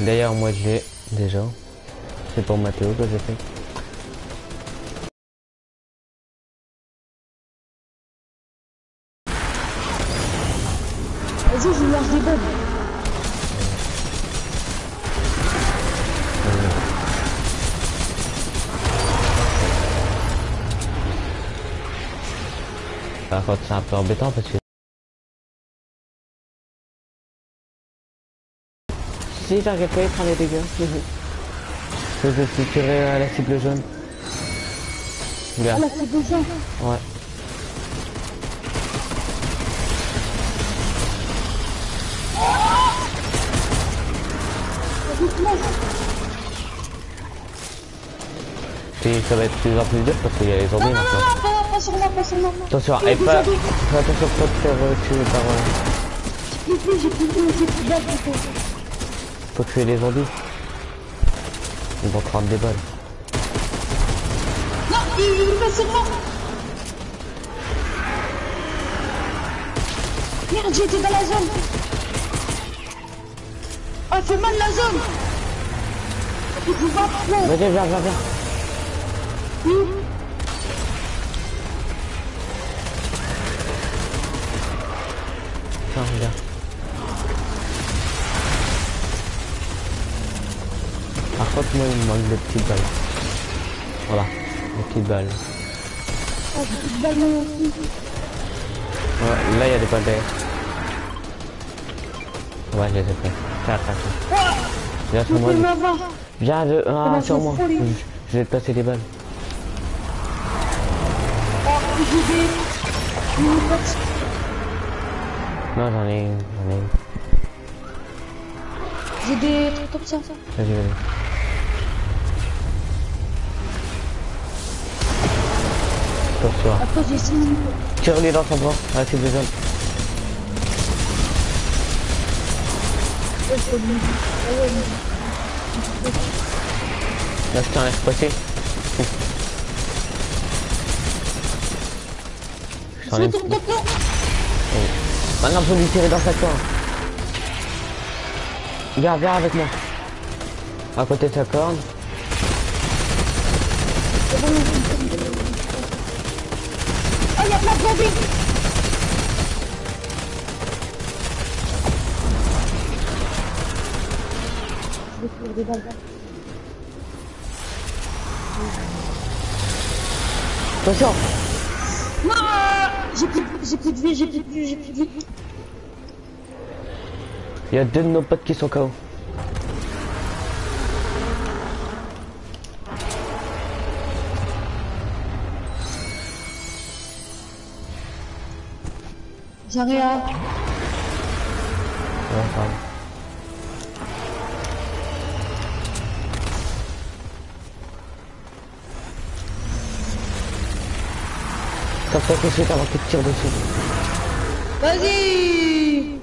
D'ailleurs, moi j'ai déjà. C'est pour Mathéo que j'ai fait. Vas-y, je lance des bombes. Par contre, c'est un peu embêtant parce que. Si j'arrive pas à prendre les dégâts. Je je suis tiré à la cible jaune. Regarde. Ah là, c'est déjà. Ouais. Puis ça va être plus en plus dur parce qu'il y a les zombies Non, non, maintenant. non, pas, pas sur moi, pas sur moi. Attention, y et des pas. Fais attention pas te faire euh, tuer par. euh, J'ai plus de j'ai plus de j'ai plus de balles du coup. Faut tuer les zombies. Ils vont prendre des balles. Non, il, passe sur moi. Merde, j'ai été dans la zone. Oh, fait mal la zone. Il faut pas trop. Vas-y, viens, viens, viens. Oui. Par contre, moi, il me manque des petites balles. Voilà, des petites balles. J'ai plus de balles moi aussi. Ouais, là, il y a des balles derrière. Ouais, je les ai fait. Tiens. Viens sur moi. Viens, de... ah, Comment sur c'est moi. Je, je vais te passer des balles. Non, j'en ai une, j'en ai une. J'ai des trucs comme ça. Vas-y, vas-y. Attention. Après, j'ai 6 minutes. Tire-lui dans son bras, bon. Ah ouais, mais- Là, je t'en laisse passer. Je t'en ton top, non Maintenant, faut lui tirer dans sa corne. Viens, viens avec moi. À côté de sa corne. Je vais des balles. Attention Non J'ai plus, j'ai plus de vie, j'ai plus de vie, j'ai plus de vie. Il y a deux de nos potes qui sont KO. À... Ouais, pardon. Comme ça, tout de suite avant qu'il te tire dessus. Vas-y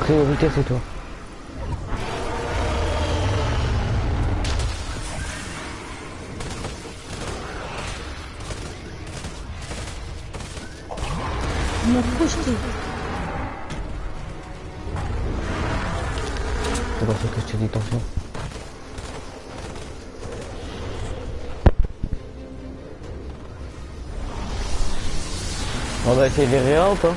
Priorité, c'est toi. On va essayer de ou pas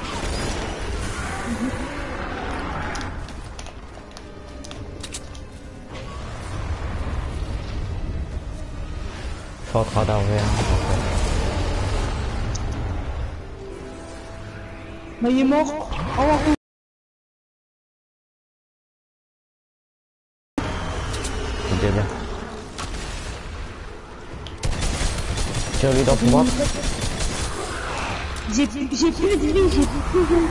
Je suis en train d'arriver. Bah, il est mort. C'est déjà bien. Tire-lui dans ton droite. J'ai plus, j'ai plus de vie, j'ai plus de vie.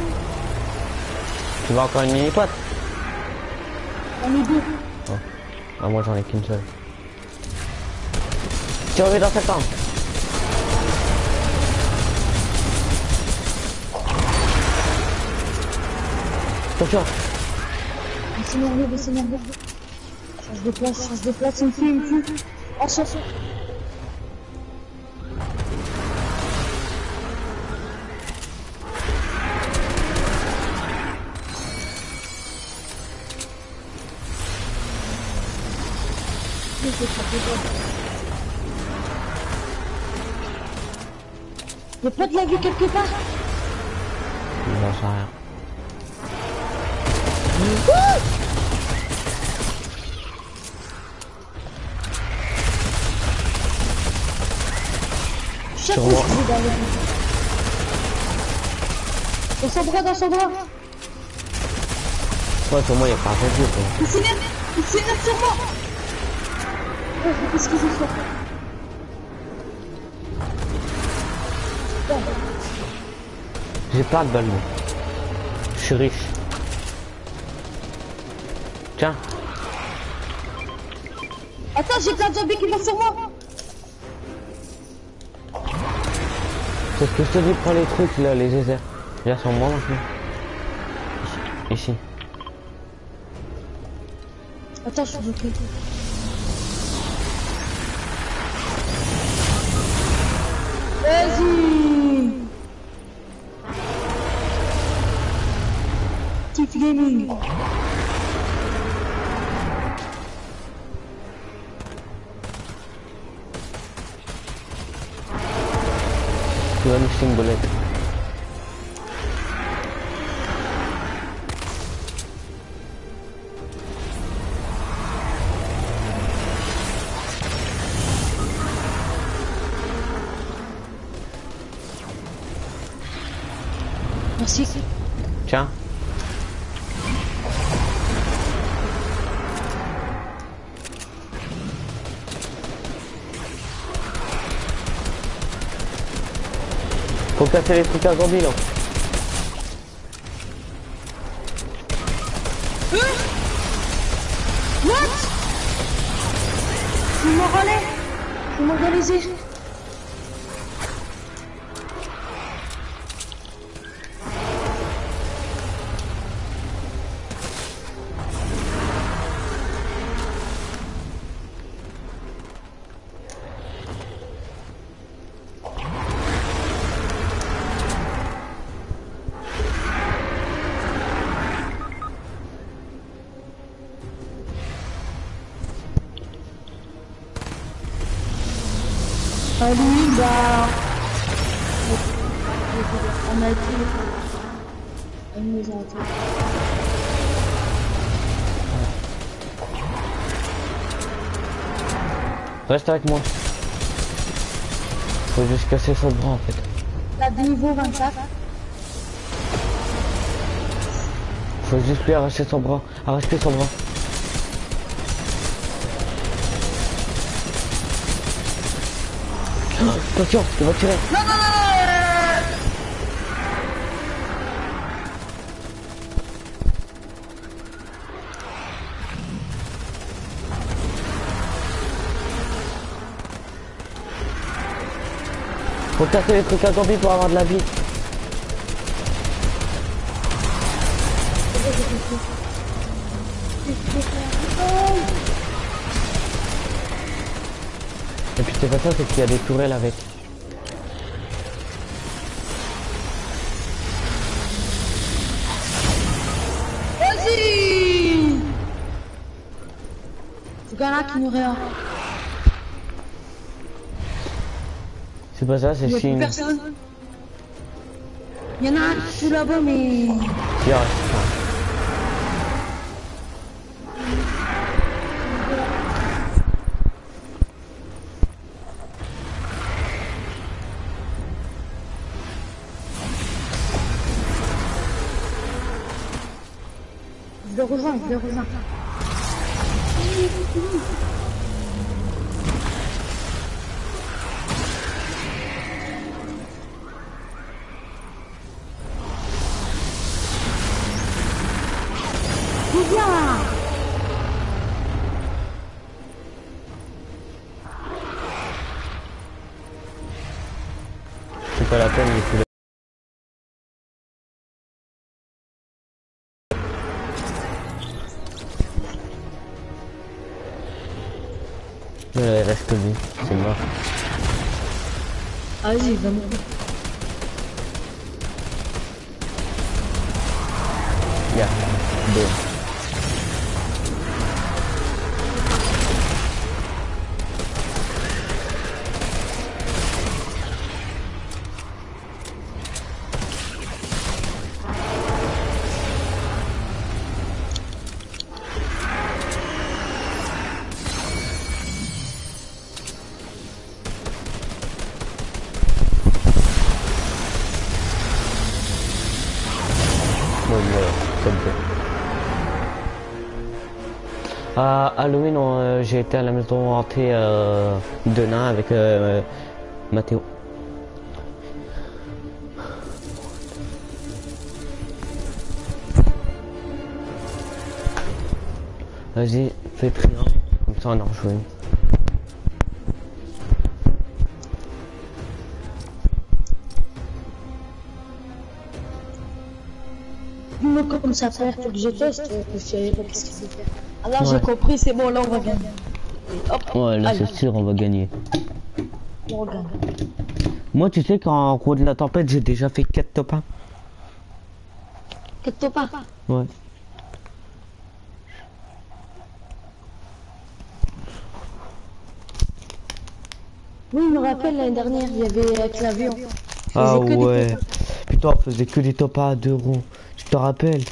Tu veux encore une mini-pote On est deux. Ah, moi j'en ai qu'une seule. Tire-lui dans cette arme. Attention Baissez nerveux, baissez nerveux Ça se déplace, ça se déplace, il me tue, il me tue Oh, ça, ça Le pote l'a vu quelque part? Il n'en sait rien. Chaque fois je dans son bras, dans son bras Ouais, sur moi, il n'y a pas de quoi. Il s'énerve Il s'énerve sur moi Oh, qu'est-ce ont fait Putain, J'ai pas de balles. Je suis riche. Tiens, Attends, j'ai plein de zombies qui vont sur moi c'est ce que je te dis, prends les trucs, là, les geysers? Là, sur moi maintenant. Ici. Ici. Attends, je suis bloqué. Vas-y Tiff Gaming Tu vas casser les trucs zombies Bah... On a été... On nous a été... Reste avec moi. Faut juste casser son bras en fait. La niveau 24. Faut juste lui arracher son bras. Arrache-lui son bras. Attention, il va tirer. Non, non, non, non Faut casser les trucs à zombies pour avoir de la vie. C'est pas ça, c'est qu'il y a des tourelles avec. Vas-y Ce gars-là qui nous réa. C'est pas ça, c'est Il n'y a si plus une... personne. Il y en a un tout là-bas, mais... Halloween, euh, j'ai été à la maison hantée euh, de nain avec euh, Mathéo. Vas-y, fais rien. Comme ça, on en rejoue. Dis-moi comme ça, frère, faut que je teste, je savais pas qu'est-ce qu'il faut faire. Alors Ouais. j'ai compris, c'est bon, là on va gagner. Hop, Ouais, là, c'est sûr, on va gagner. on. Moi, tu sais qu'en roue de la tempête, j'ai déjà fait 4 top 1. Qu'est-ce pas Ouais. Oui, je me rappelle l'année dernière, il y avait avec l'avion. Ah ouais. top Putain, on faisait que des top 1 à 2 roues. Tu te rappelles?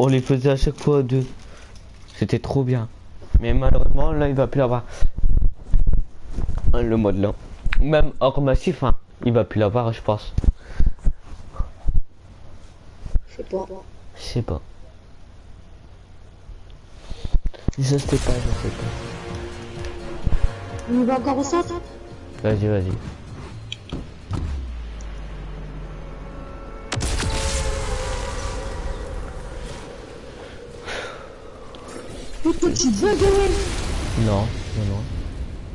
On les faisait à chaque fois 2. C'était trop bien. Mais malheureusement, là, il va plus l'avoir. Hein, Le mode là. Même hors massif, hein, il va plus l'avoir, je pense. Je sais pas. Je sais pas. Je sais pas, je sais pas. On va encore au centre? Vas-y, vas-y. Putain, tu Non, non, non.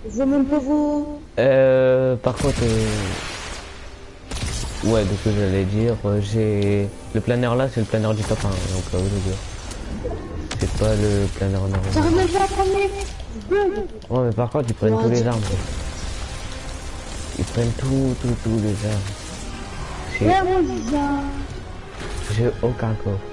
Je veux même pas vous... Euh, par contre, euh... ouais, donc j'allais dire, euh, j'ai le planeur là, c'est le planeur du top 1, donc euh, oui. C'est pas le planeur normal. Bug Ouais, mais par contre, ils prennent tous les armes. Ils prennent tout, tout, tout les armes. J'ai aucun coffre.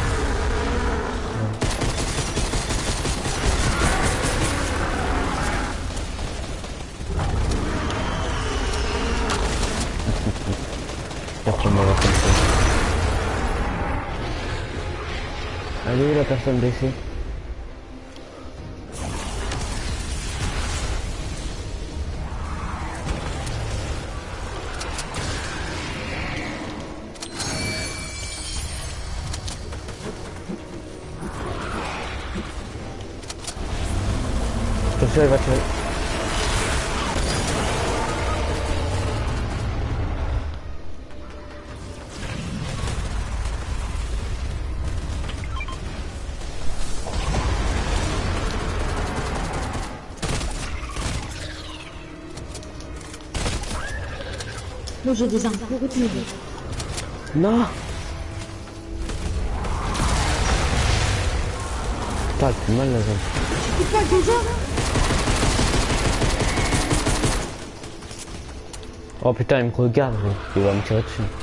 Allez, la personne blessée. Attention, elle va tirer. Moi, j'ai des armes pour retenir. Non elle fait mal la zone. Tu pas déjà Oh putain, il me regarde, il va me tirer dessus.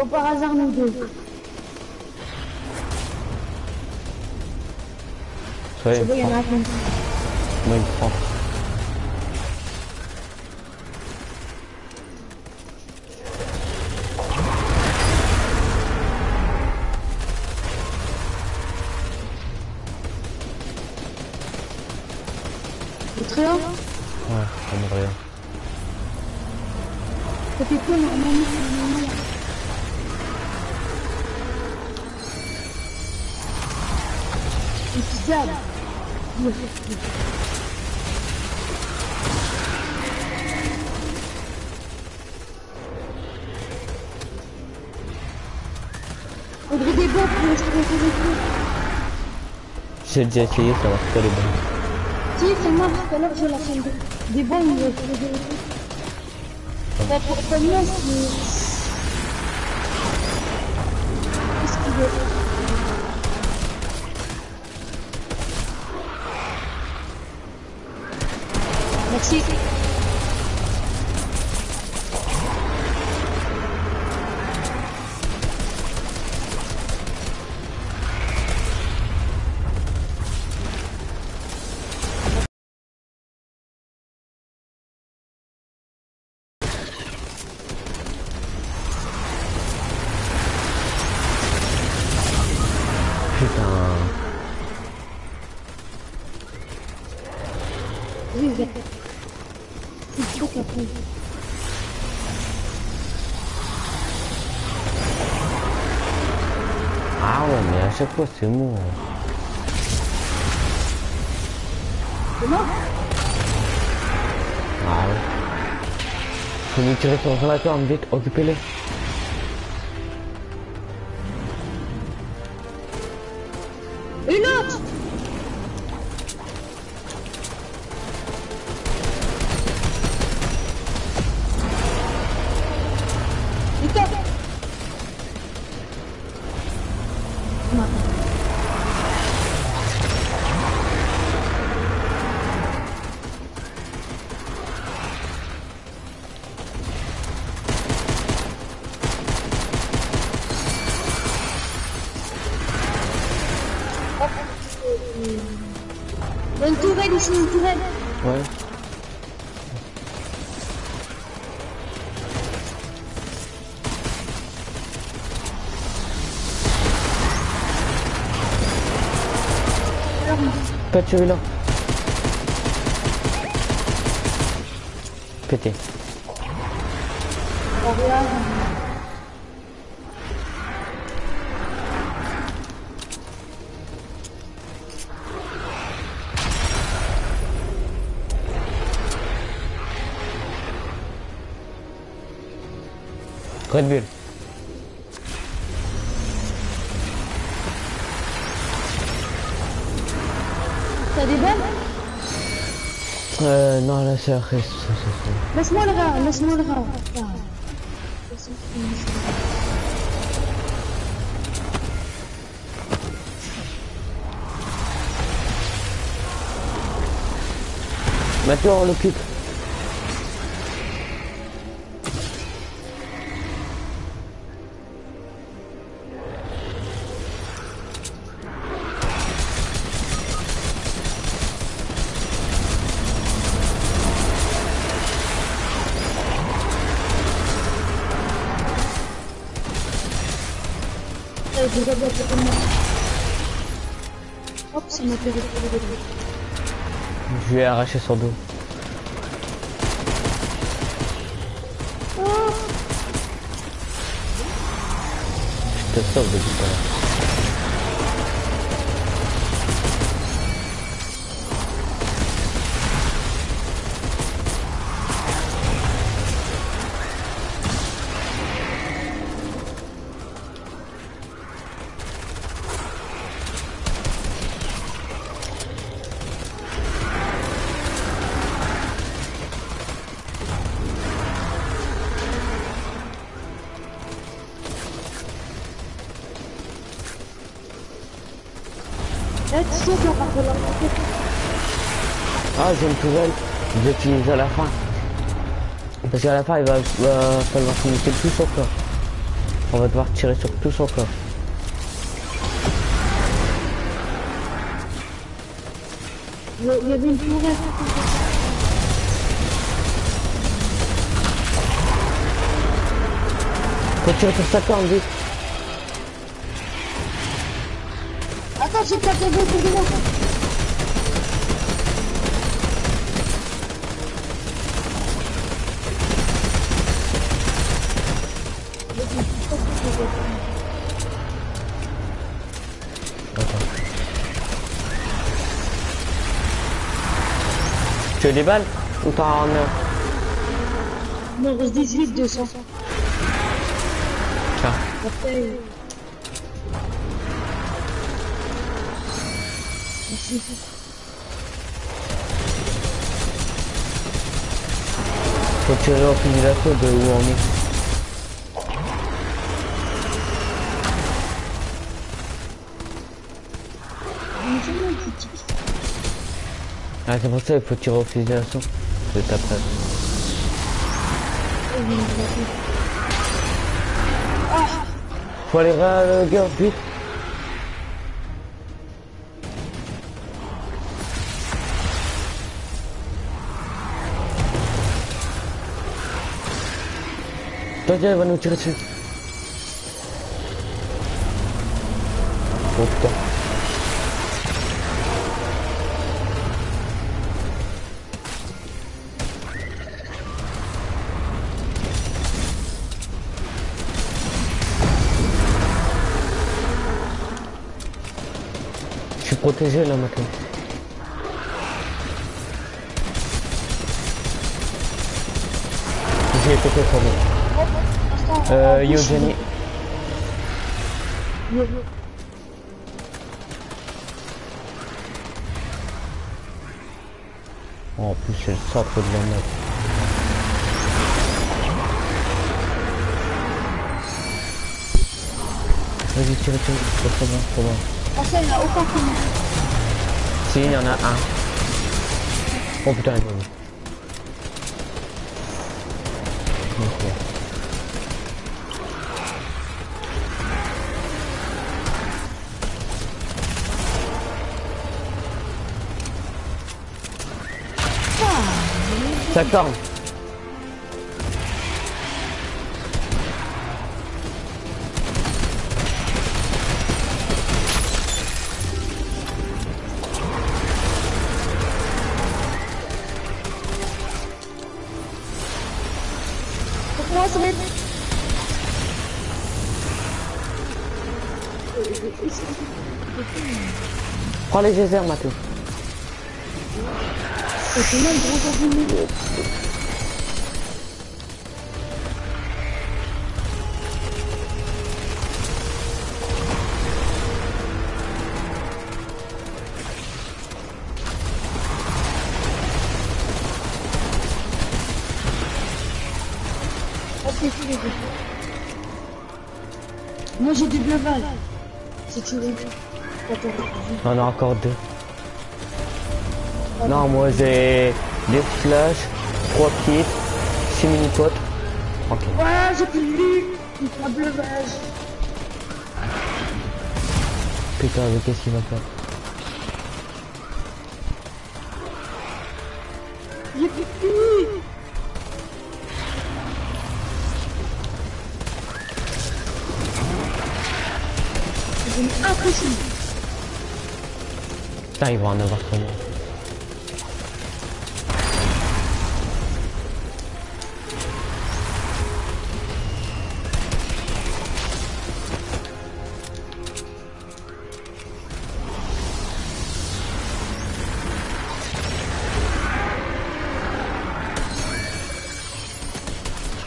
Comme par hasard, nous deux. Ça y est, C'est bon, il y en a un. moi il me prend. La chaîne de... des bombes, il va trouver des trucs. Bah, pour combien c'est... Qu'est-ce qu'il veut Merci. Chaque fois c'est moi. C'est mort Ah ouais. Faut nous tirer sur corne, vite, occupez-les. Pas tué Euh, non, là c'est après. Laisse-moi le rat, laisse-moi le rat. Ah. Maintenant on l'occupe. Lui ai arraché son dos. Oh, Je te sauve depuis tout à l'heure. Tourelle. Je vais utiliser à la fin. Parce qu'à la fin, il va, va falloir finir tout son corps. On va devoir tirer sur tout son corps. Il y a- avait une tourelle. Faut tirer sur sa corne, vite. Attends, j'ai tapé beaucoup de les balles ou t'en as un Non, reste 18, 200. Tiens. Après... Faut tirer au fil de la de où on est. Ah c'est pour ça qu'il faut tirer au fusil d'assaut. De ta place. Faut aller vers le gars, vite. Toi, il va nous tirer dessus. Oh putain. Protégé là maintenant. J'ai été pour moi. Euh, yo Jenny. Oh, en plus c'est le centre de la map. Vas-y, tire, tire, trop bien, trop bien. Ah, ça, il n'y a aucun comment. Si, il y en a un. Oh putain, il. Ça corne. Les geysers, Matou. C'est On en a encore deux. Non, moi j'ai des flashs, trois kits, six mini-potes. Ok. Ouais, j'ai plus de lui. Il prend bleu val. Putain, mais qu'est-ce qu'il va faire ils vont en avoir combien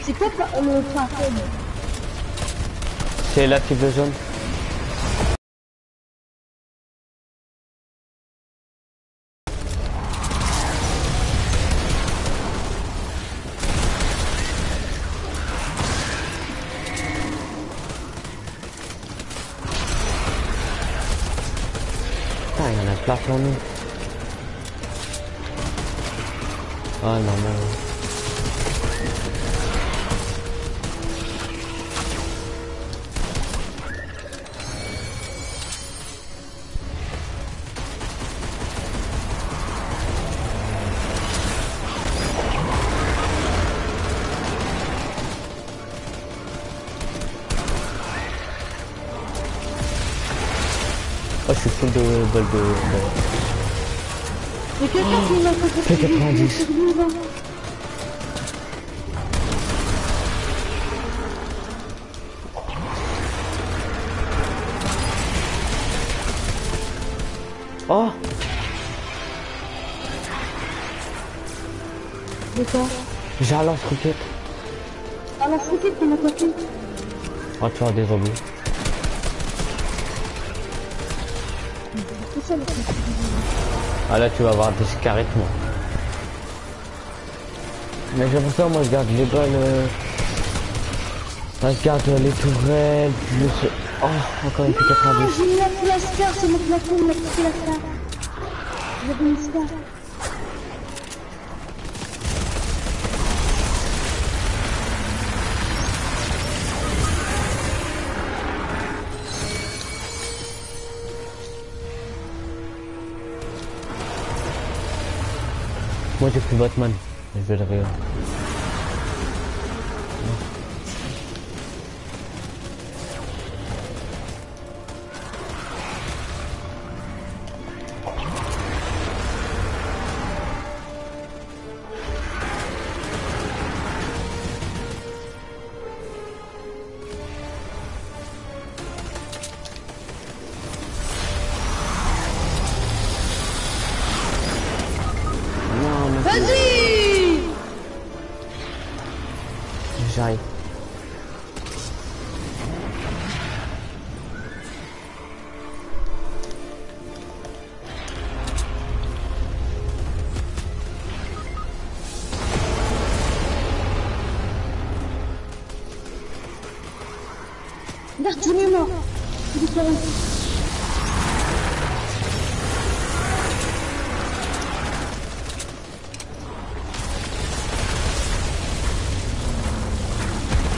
C'est quoi pa- le C'est la cible jaune. Full de balles de... de- Mais quelqu'un qui m'a fait Fais 90. Oh De quoi J'ai un lance-roquette. Ah, la roquette qu'on a pas fait. Oh, tu des seul. Ah là, tu vas avoir des carrément. Mais j'ai pour ça, moi, je garde les euh, moi, je garde les tourelles, le se- Oh, encore une Ah, P90. j'ai mis la c'est mon plafond, Moi, j'ai pris Batman. Je vais le.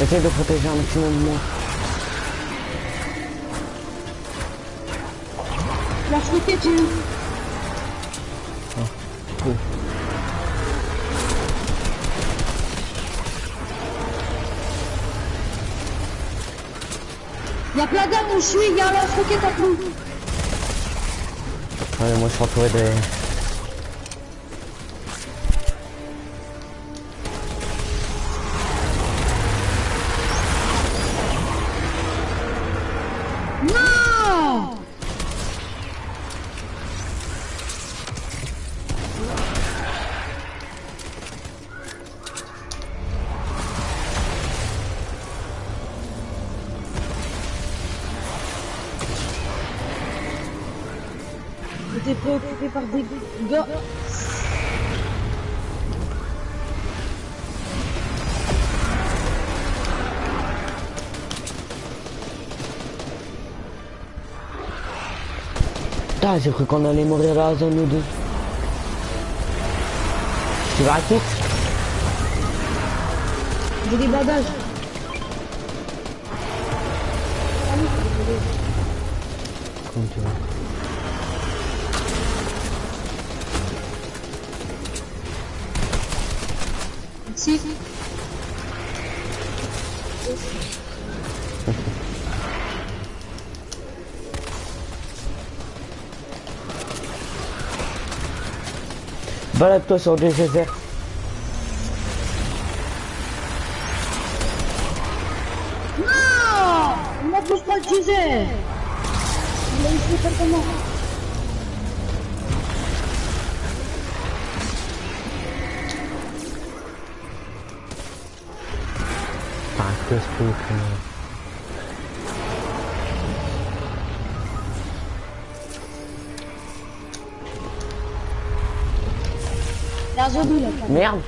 Essaye de protéger un maximum de moi. La fliquette, j'ai eu. Cool. Il y a plein d'armes où je suis, il y a la fliquette à tout. Ouais, moi, je suis entouré des... j'ai cru qu'on allait mourir dans la zone nous deux. Tu vas à quitte J'ai des bandages. Balade-toi sur des déserts. Non On pousse pas le geyser Il a pas comment Enfin, que ce truc. Il y a un zombie là. Merde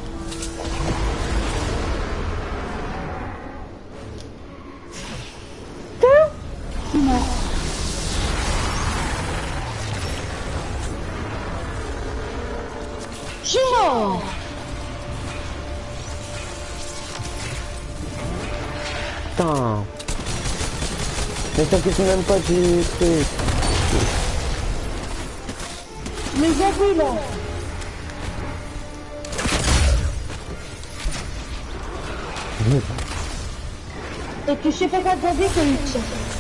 Mais t'inquiète même pas du truc. Les zombies là Et tu sais pas quand zombies que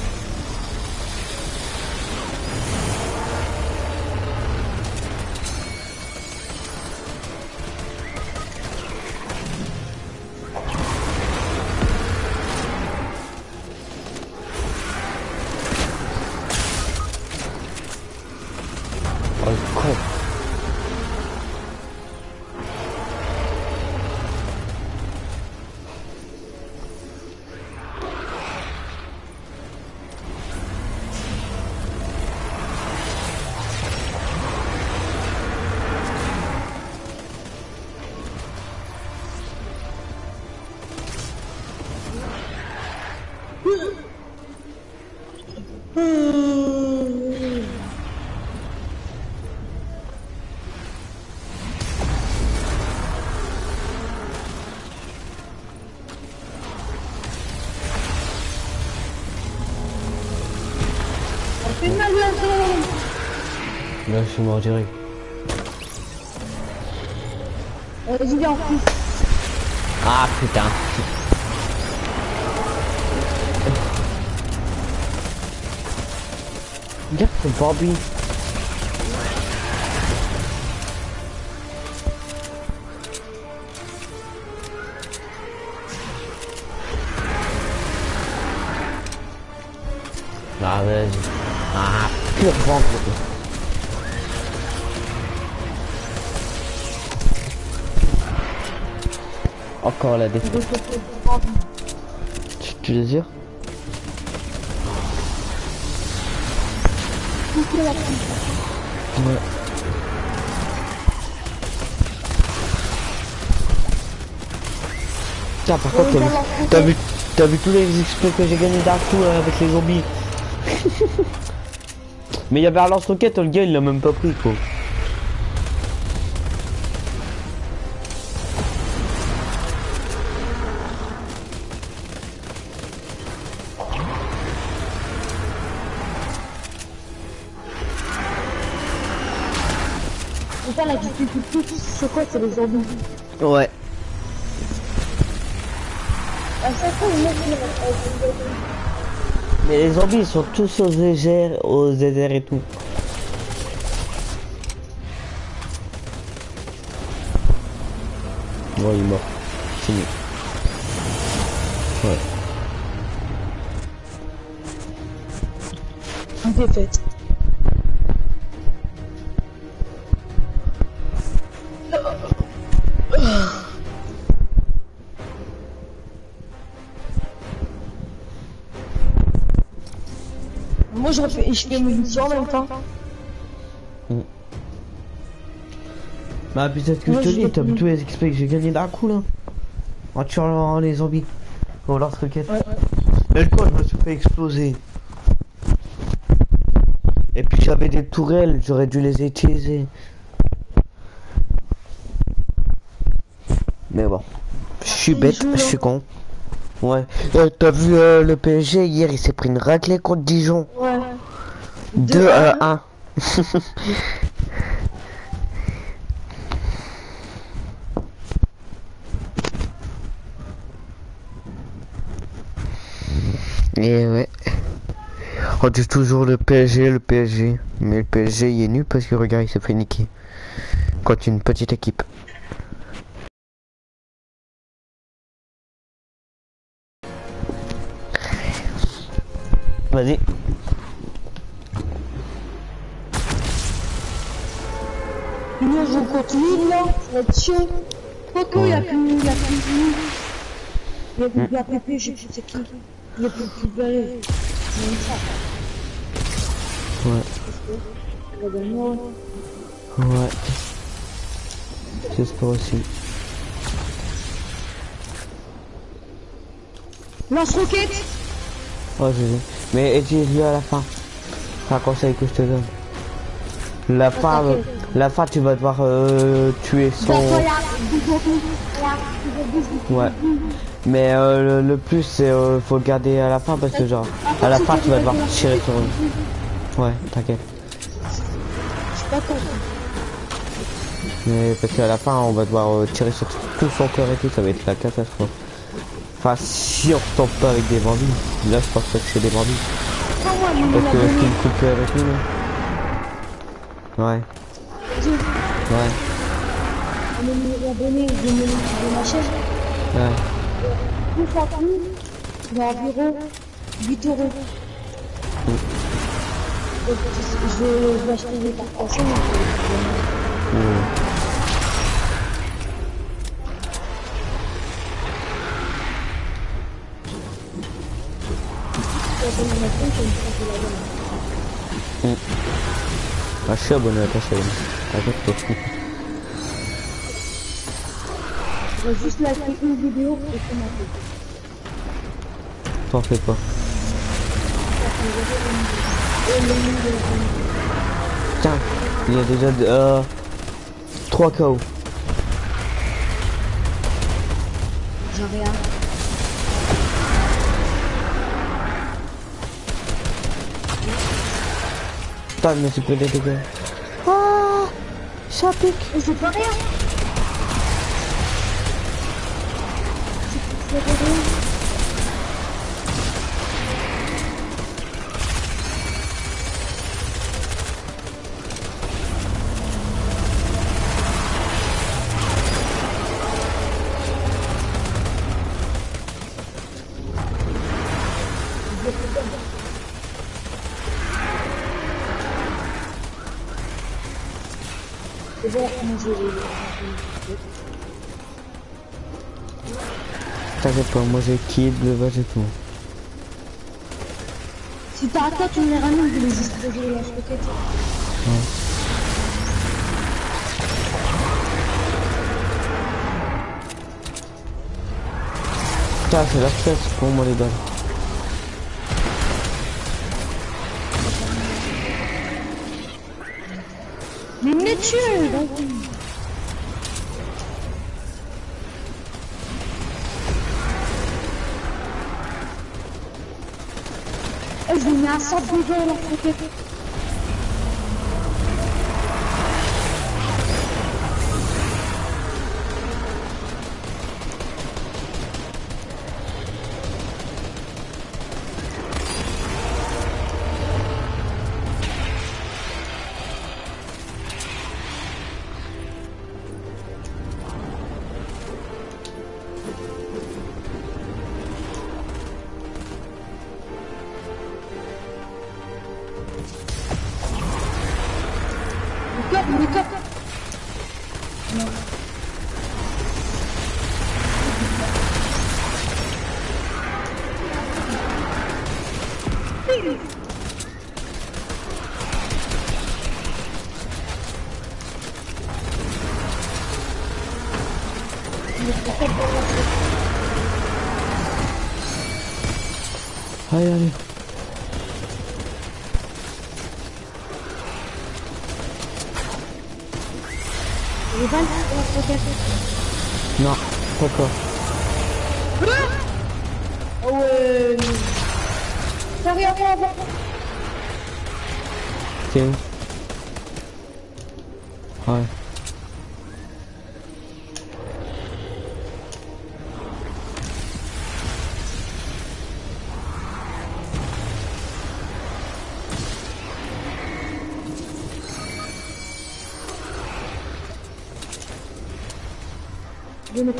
suis mort direct. Euh, Vas-y, viens, en plus. Ah putain. Regarde ce Bobby. Encore la défaite. Tu, tu désires Ouais. Tiens, par contre, t'as vu, t'as vu, tous les exploits que j'ai gagnés d'un coup euh, avec les zombies. Mais il y avait un lance-roquette, le gars il l'a même pas pris quoi. Difficulté, c'est quoi C'est les zombies. Ouais. À chaque fois, ils mettent les Mais les zombies ils sont tous aux légères, aux déserts et tout. Bon, il est mort. Fini. Ouais. Défaite. Je refais, je fais mes missions en même temps. Bah peut-être que Moi, je te dis, t'as tous les XP que j'ai gagné d'un coup là. En tuant les zombies. Bon, lance roquette. Ouais. Mais le je me suis fait exploser. Et puis j'avais des tourelles, j'aurais dû les utiliser. Mais bon. Je suis il bête, je suis con. Ouais. Euh, T'as vu euh, le PSG hier, il s'est pris une raclée contre Dijon. Ouais. 2 Deux à à 1. Et ouais. On dit toujours le PSG, le PSG. Mais le PSG il est nul parce que regarde, il s'est fait niquer. Quand une petite équipe. Vas-y. Nous on lui là, sûr. Quoique il y a plus, il y a plus. Il y a plus de la PP, je sais qui. Il y a plus de plus ça. Ouais. Ouais. J'espère aussi. Lance roquette. Oh, j'ai vu. Mais utilise-le à la fin. C'est un conseil que je te donne. La fin, la fin, tu vas devoir euh, tuer son. Ouais. Mais euh, le, le plus, c'est euh, faut le garder à la fin parce que genre, à la fin, tu vas devoir tirer sur lui. Ouais, t'inquiète. Je. Mais parce qu'à la fin, on va devoir euh, tirer sur tout son cœur et tout, ça va être la catastrophe. Enfin, si on retombe pas avec des bandits, là, je pense pas que c'est des bandits. Le Parce que une coupure avec nous. Ouais. Ouais, Le numéro abonné de, ma chaîne. ouais. Une fois plus, il y a environ 8 euros. Donc, je vais, je vais acheter des cartes en chaîne. Hmm. Ah, je suis abonné à ta chaîne. Arrête-toi. Je vais juste liker une vidéo et commenter. T'en fais pas. Tiens, il y a déjà euh, 3 KO. J'en rien. Putain, mais c'est peu des dégâts. Ça pique. Mais c'est pas rien. C'est pas rien. C'est bon. T'inquiète pas, moi j'ai kid, le bas et tout. Si t'as à toi, tu me les ramènes, je les exploser la roquette. Putain, c'est la fête pour moi les balles. Tue donc. Eh, je lui mets un 100 de la roquette. Le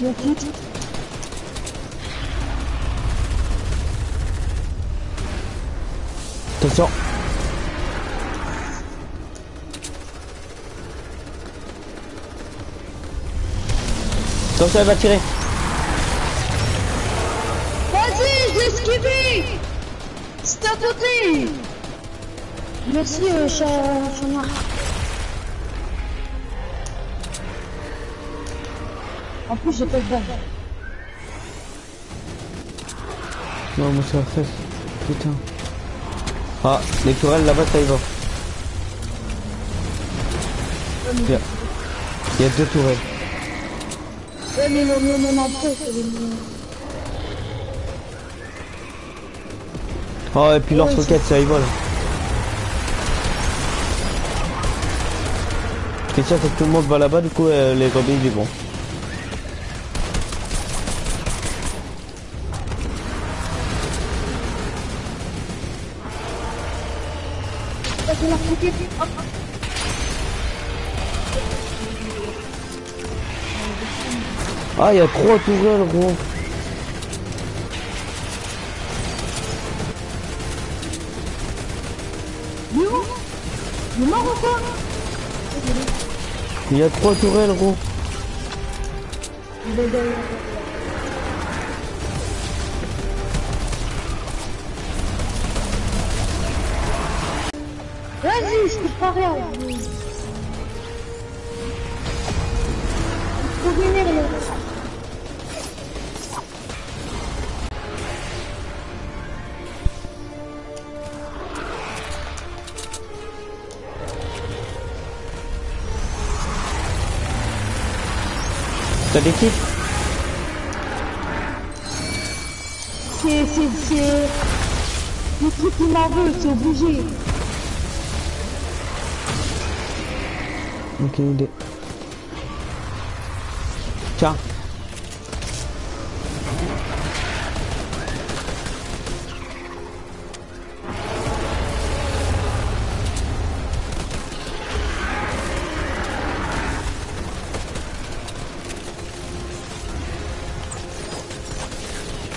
Mon kit. Attention. Attention, elle va tirer. Vas-y, je l'ai esquivé C'est à côté Merci, euh, chat, chat noir. Plus, j'ai pas de balle. Non, moi c'est la fesse. Putain. Ah, les tourelles là-bas, ça y va. Il y a, il y a deux tourelles. Ouais, mais après, c'est les miens. Oh, et puis leurs roquettes, ça y va là. Ce qui est sûr, c'est que tout le monde va là-bas, du coup, euh, les goblins, ils y vont. Hop. Ah, il y a trois tourelles, gros. Il est mort ou quoi? Il y a trois tourelles, gros. Vas-y, je te parie. Faut venir là. T'as des kits C'est, c'est, c'est... Le truc qui m'en veut, c'est obligé. Incredibile. Ciao.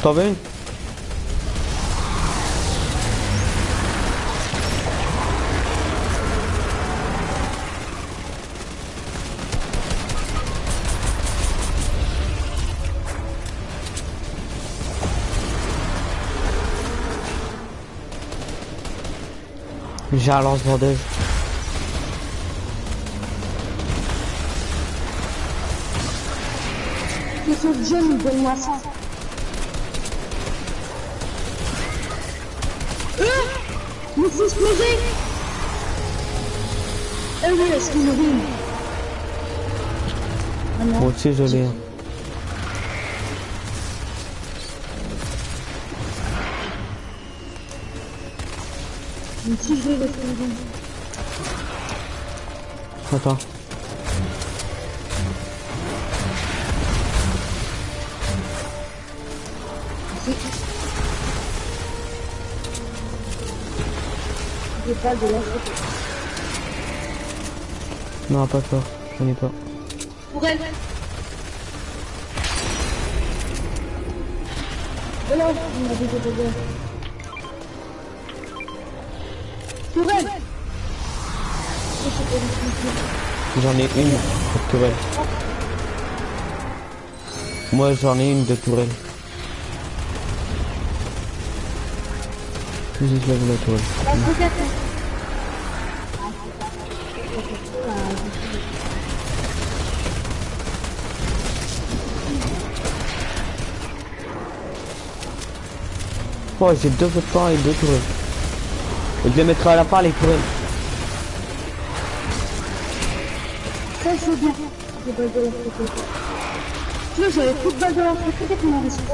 Tá vendo? J'ai un lance-bandeuse. Que ce John donne-moi ça. Euh Il faut exploser Eh oui, est-ce qu'il me rime Ah non. Moi aussi Pas peur. J'en ai pas. Pour elle. Oh on a. Pour elle. J'en ai une de tourelle. Moi j'en ai une de tourelle. Je la tourelle. La j'ai deux volcans et deux tourelles. Et je les mettrai à la part les tourelles. Ça, c'est bien. J'ai pas de. Tu j'avais plus de balles de reste pas.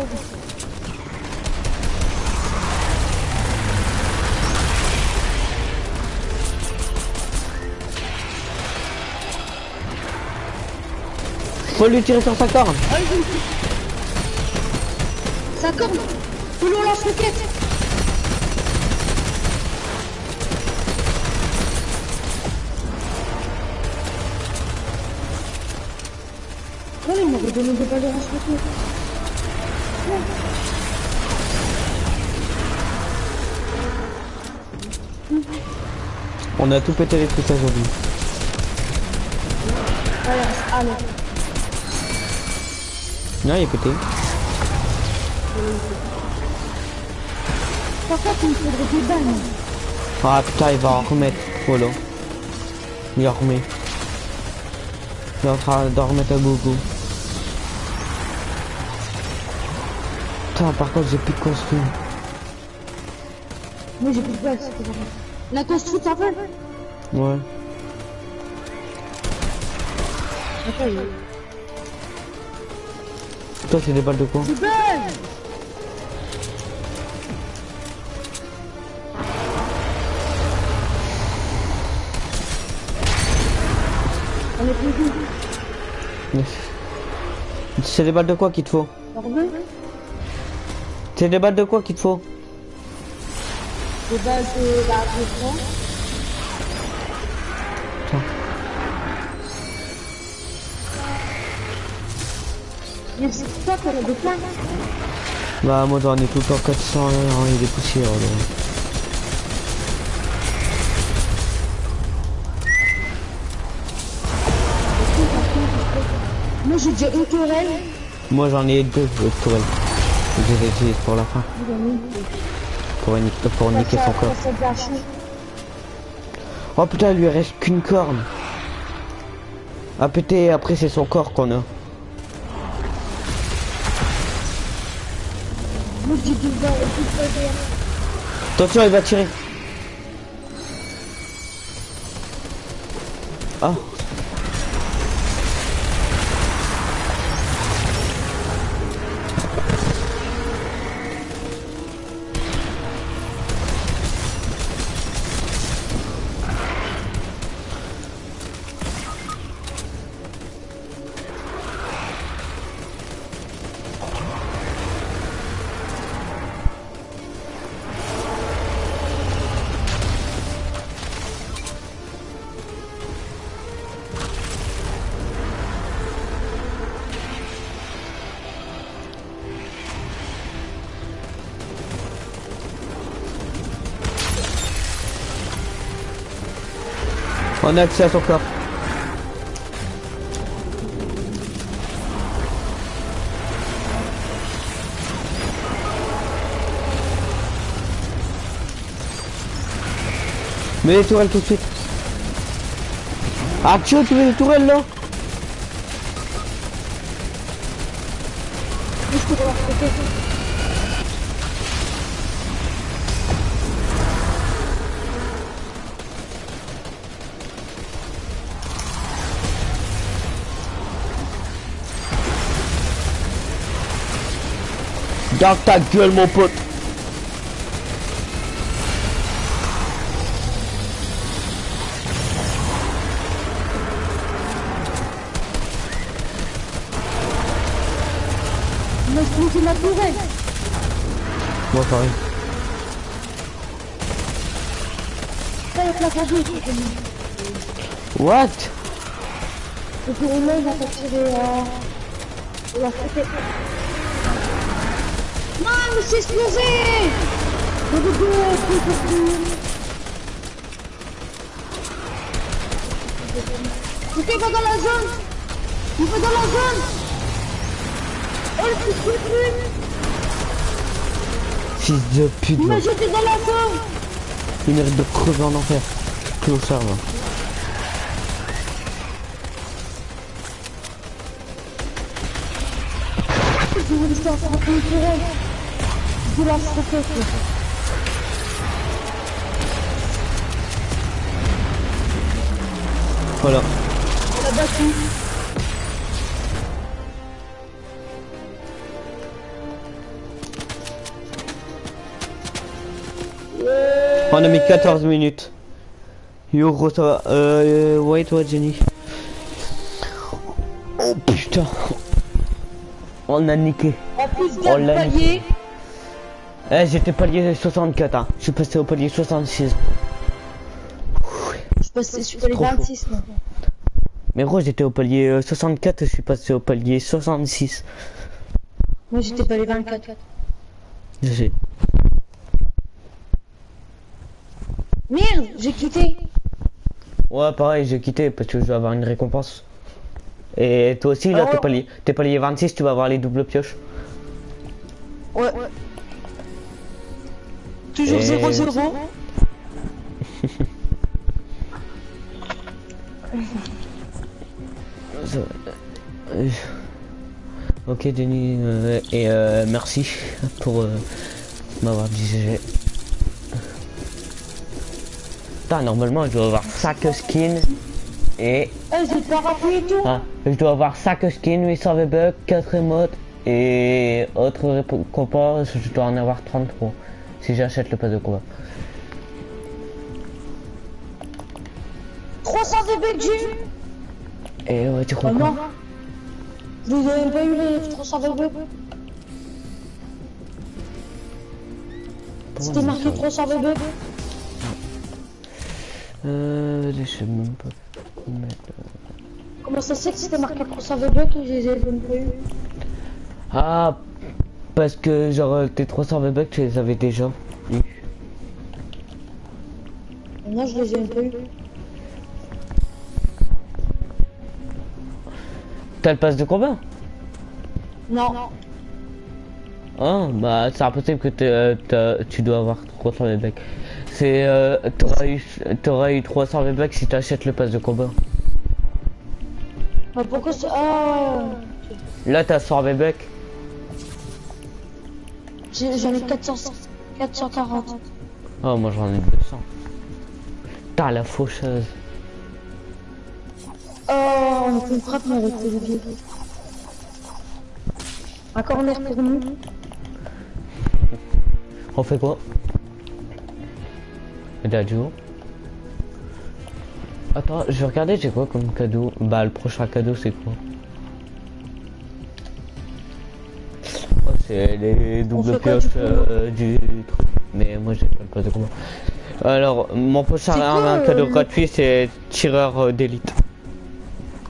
Faut lui tirer sur sa corne. Ça corne. Faut l'on lance roquette. Ouais, il m'aurait donné des balles de lance roquette. On a tout pété les trucs aujourd'hui. Allez, allez. Non, il est pété. Par contre, il me faudrait des balles. Ah putain, il va en remettre. Voilà. Il en remet. Il est en train d'en remettre à gogo. Putain, par contre, j'ai plus de construit. Moi, j'ai plus de balles. La construite, ça fait Ouais. Attends, il- Toi, c'est des balles de quoi Des balles C'est des balles de quoi qu'il te faut C'est des balles de quoi qu'il te faut Des balles de la des plans. Bah, moi, j'en ai tout le temps 400 hein, il est des poussières. là. Moi, j'ai déjà une tourelle. Moi, j'en ai deux de tourelles. Je les utilise pour la fin. Pour, niquer, pour niquer son corps. Oh putain, il lui reste qu'une corne. Ah pété, après c'est son corps qu'on a. Attention, il va tirer. Ah. On a accès à son corps. Mets les tourelles tout de suite. Ah, tu veux, les tourelles là Garde ta gueule, mon pote. Il m'a tourelle. Moi, pareil. Ça, il y a la fagée. What? Le tourelle, il va pas tirer euh... Il Non, mais c'est explosé. Ok, va dans la zone. Il va dans la zone. Oh, le plus, plus, plus Fils de pute, Il m'a jeté dans la zone. Il mérite de crever en enfer. Clochard, va. Je voulais la. Voilà. La battu. On a mis 14 minutes. Yo, gros, ça va. Euh, ouais, toi, Jenny. Oh putain. On a niqué. En plus, garde là, palier. Eh, j'étais palier 64, hein. Je suis passé au palier 66. Je passais sur les trop chaud. 26 maintenant. Mais gros, j'étais au palier euh, 64 et je suis passé au palier 66. Moi j'étais pas les 24. Je sais. Merde, j'ai quitté. Ouais, pareil, j'ai quitté parce que je vais avoir une récompense. Et toi aussi, là, Ah t'es ouais. palier, t'es palier 26, tu vas avoir les doubles pioches. Ouais. Toujours Et- 0-0. Ça- euh, Ok, Denis, euh, et euh, merci pour euh, m'avoir dit GG. Putain, normalement, je dois avoir 5 skins et. Eh, j'ai pas rappelé et tout. Ah, je dois avoir 5 skins, 800 V-Bucks, 4 émotes et autres récompenses, je dois en avoir 33 si j'achète le pass de combat. 300 VB que j'ai eu. Et ouais, tu crois Oh quoi non. Ai même pas eu les 300 VB. C'était marqué 300 VB. Euh, je sais même pas. euh, Comment ça se fait que c'était marqué 300 VB que je les ai même pas eu Ah, parce que genre euh, tes 300 V-Bucks, tu les avais déjà. eu. Non, je les ai pas eu. T'as le pass de combat? Non. Ah, bah c'est impossible que euh, tu dois avoir 300 V-Bucks. C'est, euh, t'auras eu, t'auras eu 300 V-Bucks si t'achètes le pass de combat. Mais pourquoi c'est... Ah. Là, t'as 100 V-Bucks. J'en ai 400... 440. Oh, moi j'en ai 200. T'as la faucheuse. Oh, on fait une frappe, mais avec le levier. Un corner pour nous. On fait quoi? Dadju. Attends, je vais regarder j'ai quoi comme cadeau? Bah le prochain cadeau c'est quoi? C'est les doubles pioches euh, du truc. Mais moi j'ai pas le de combat. Alors mon prochain C'est quoi, un cadeau euh, gratuit c'est tireur euh, d'élite.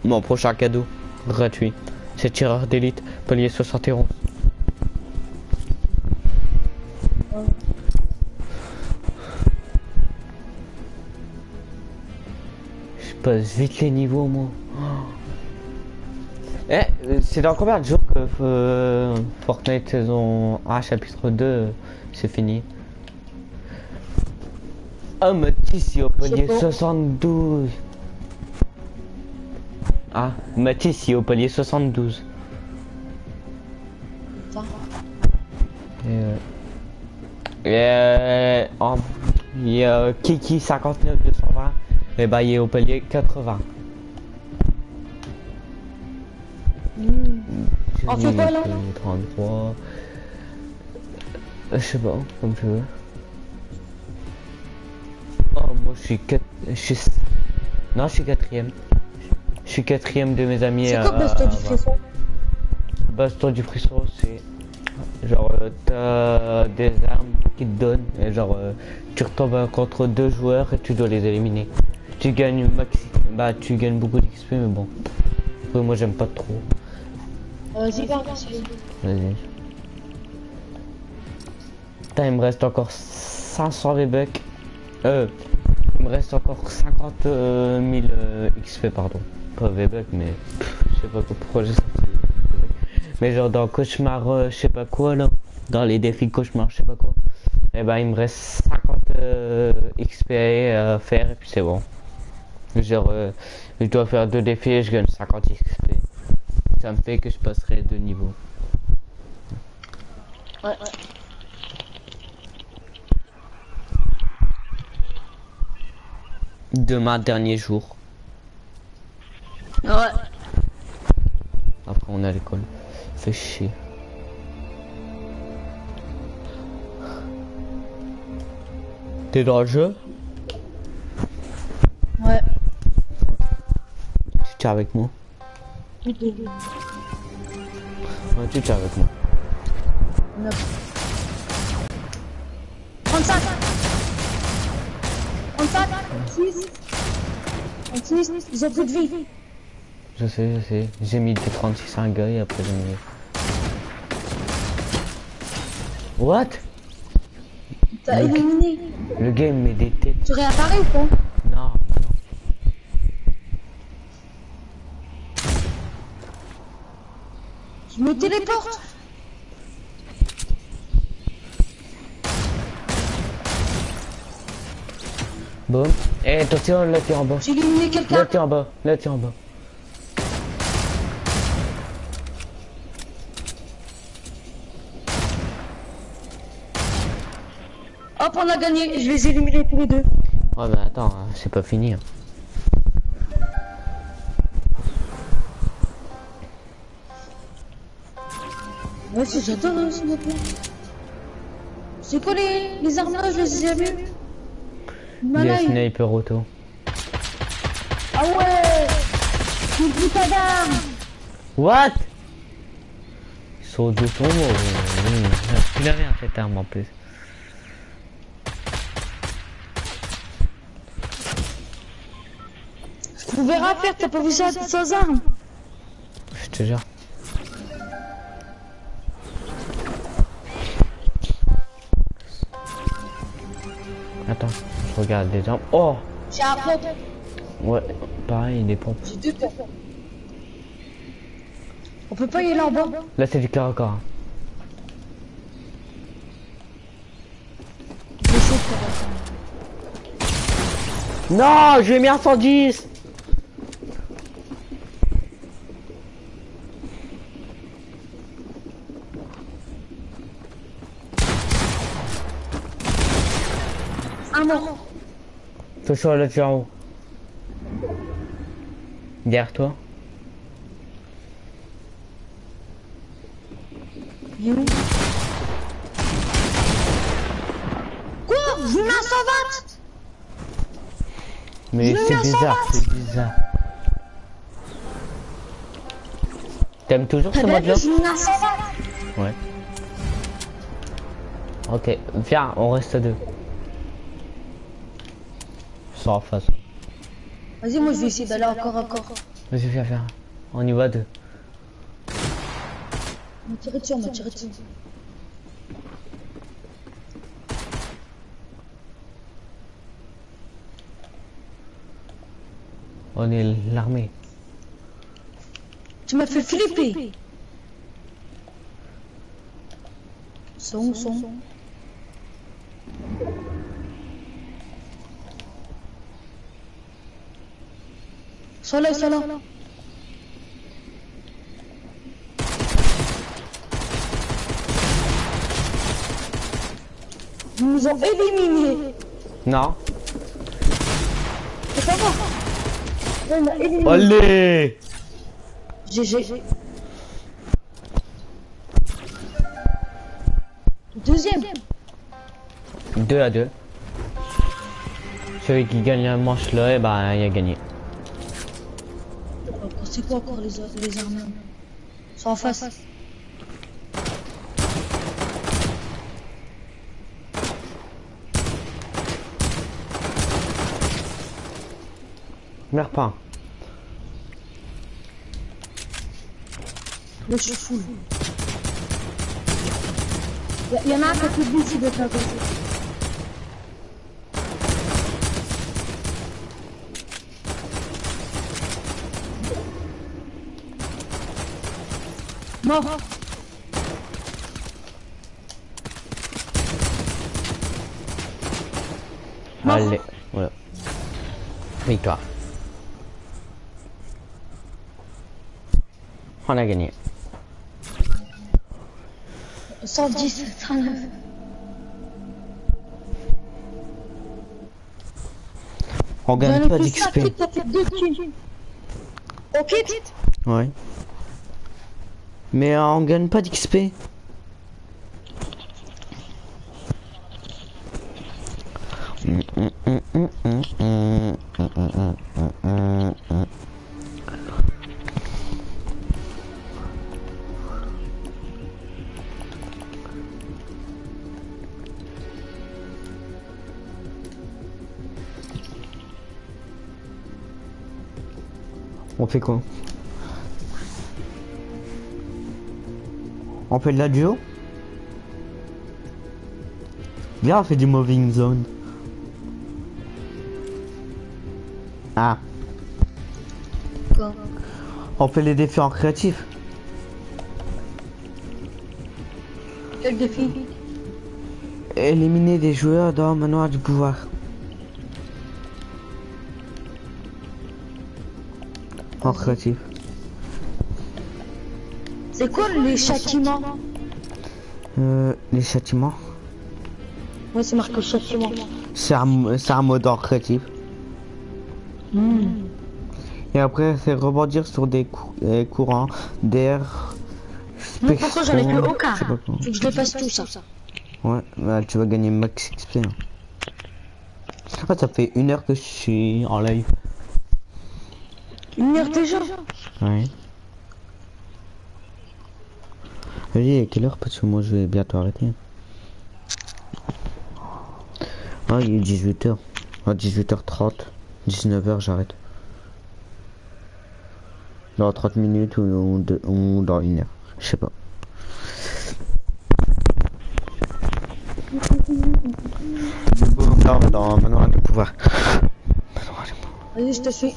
Mon prochain cadeau gratuit c'est tireur d'élite palier 71. passe vite les niveaux, moi. Eh, euh, c'est dans combien de jours que euh, Fortnite saison 1 chapitre 2 euh, c'est fini? Oh palier pas. 72 Ah Mathis au palier 72 Attends. Et, euh, et, euh, en- il y a Kiki 59 220 et bah il est au palier 80 On fait quoi, là 33 Euh, Je sais pas, comme tu veux. Oh, moi je suis 4... Je suis... Non, je suis quatrième. Je suis quatrième de mes amis. C'est quoi Baston du frisson? Baston du frisson, c'est genre euh, t'as des armes qui te donnent et genre euh, tu retombes contre deux joueurs et tu dois les éliminer. Tu gagnes maxi, bah tu gagnes beaucoup d'XP mais bon. Après, moi j'aime pas trop. Vas-y, Vas-y. Putain, il me reste encore 500 V-Bucks. Euh, il me reste encore 50 euh, 000 euh, XP, pardon. Pas V-Bucks, mais je sais pas pourquoi j'ai sorti. Mais genre dans Cauchemar, euh, je sais pas quoi là. Dans les défis Cauchemar, je sais pas quoi. Et ben, il me reste 50 euh, XP à faire et puis c'est bon. Genre, euh, je dois faire deux défis et je gagne 50 XP. Ça me fait que je passerai de niveau. Ouais, ouais. Demain, dernier jour. Ouais. Après, on est à l'école. Fait chier. T'es dans le jeu? Ouais. Tu tiens avec moi? Ouais, tu tiens avec moi. 35 35 36 36 Ils ont plus de vie. Je sais, je sais. J'ai mis des 36 à un gars et après j'ai mis... What? T'as éliminé. Le game met des têtes. Tu réapparais ou pas? Non, Je me téléporte. Bon. Eh, attention, là t'es en bas. J'ai éliminé Là quelqu'un. t'es en bas. Là t'es en bas. Hop, on a gagné. Je les ai éliminés tous les deux. Ouais, bah attends, hein, c'est pas fini. hein. Ouais, c'est j'adore ce mode-là. C'est quoi les, les armes là Je les ai. Les Malin. sniper auto. Ah ouais Une putain d'arme What? Ils sont de ton mot. Tu l'avais un cette arme en plus. Je pouvais rien faire, t'as pas vu ça sans armes? Regarde des armes. Oh J'ai un pompe, Ouais, pareil, des pompes. j'ai deux pompes. On peut pas y aller en bas Là, c'est du corps à corps. hein. J'ai chaud, frère. Non, je lui ai mis un 110 Un mort. Tu en haut. Derrière toi. Quoi? 120 Mais c'est bizarre, 120. c'est bizarre. T'aimes toujours ce T'as bien mode-là? vu, je mets un 120 Ouais. Ok, viens, on reste à deux. Sans face. Vas-y, moi je vais essayer d'aller encore, encore. Vas-y, viens, viens. On y va deux. On m'a tiré dessus, on m'a tiré dessus. On est l'armée. Tu m'as fait flipper. Son, son. Soleil, soleil. Ils nous ont éliminés. Non. C'est pas bon. On m'a éliminé. Allez GG. Deuxième. 2 à 2. Celui qui gagne la manche là, eh ben, il a gagné. C'est quoi encore les, les armes sont en face. Meurs pas. Là, je suis full. Il y, en a un qui a plus de de Mort. Mort. Allez, voilà. Victoire. On a gagné. 110, 109. On gagne ai pas d'XP. Ok Ouais. Mais euh, on gagne pas d'XP. On fait quoi? On fait de la duo? Viens, on fait du moving zone. Ah, Quoi on fait les défis en créatif. Quel défi? Éliminer des joueurs dans manoir du pouvoir. En créatif. C'est quoi les châtiments Euh, les châtiments. Ouais, c'est marqué châtiment. C'est un, c'est un mode en créatif. Et après, c'est rebondir sur des cou- euh, courants d'air. Pourquoi j'en ai plus spectrum, aucun. Faut que je dépasse tout ça. Ouais, bah, tu vas gagner max XP. hein. Ah, ça fait une heure que je suis en live. Une heure déjà Ouais. Vas-y, est quelle heure Parce que moi je vais bientôt arrêter. Ah, il est 18h. À 18h30. 19h, j'arrête. Dans 30 minutes ou, ou dans une heure. Je sais pas. Non, dans Manoir de pouvoir. Manoir de pouvoir. Vas-y, je te suis.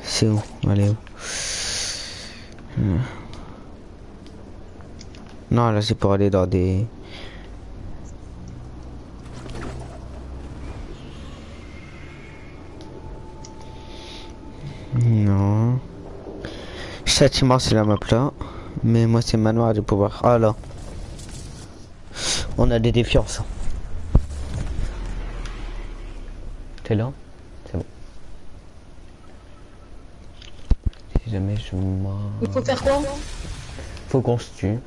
C'est où? Allez où? Hmm. Non, là c'est pour aller dans des... Non. Châtiment c'est la map là. Mais moi c'est manoir du pouvoir. Ah là. On a des défiances. T'es là? C'est bon. Si jamais je m'en... Il faut faire quoi? Faut qu'on se tue.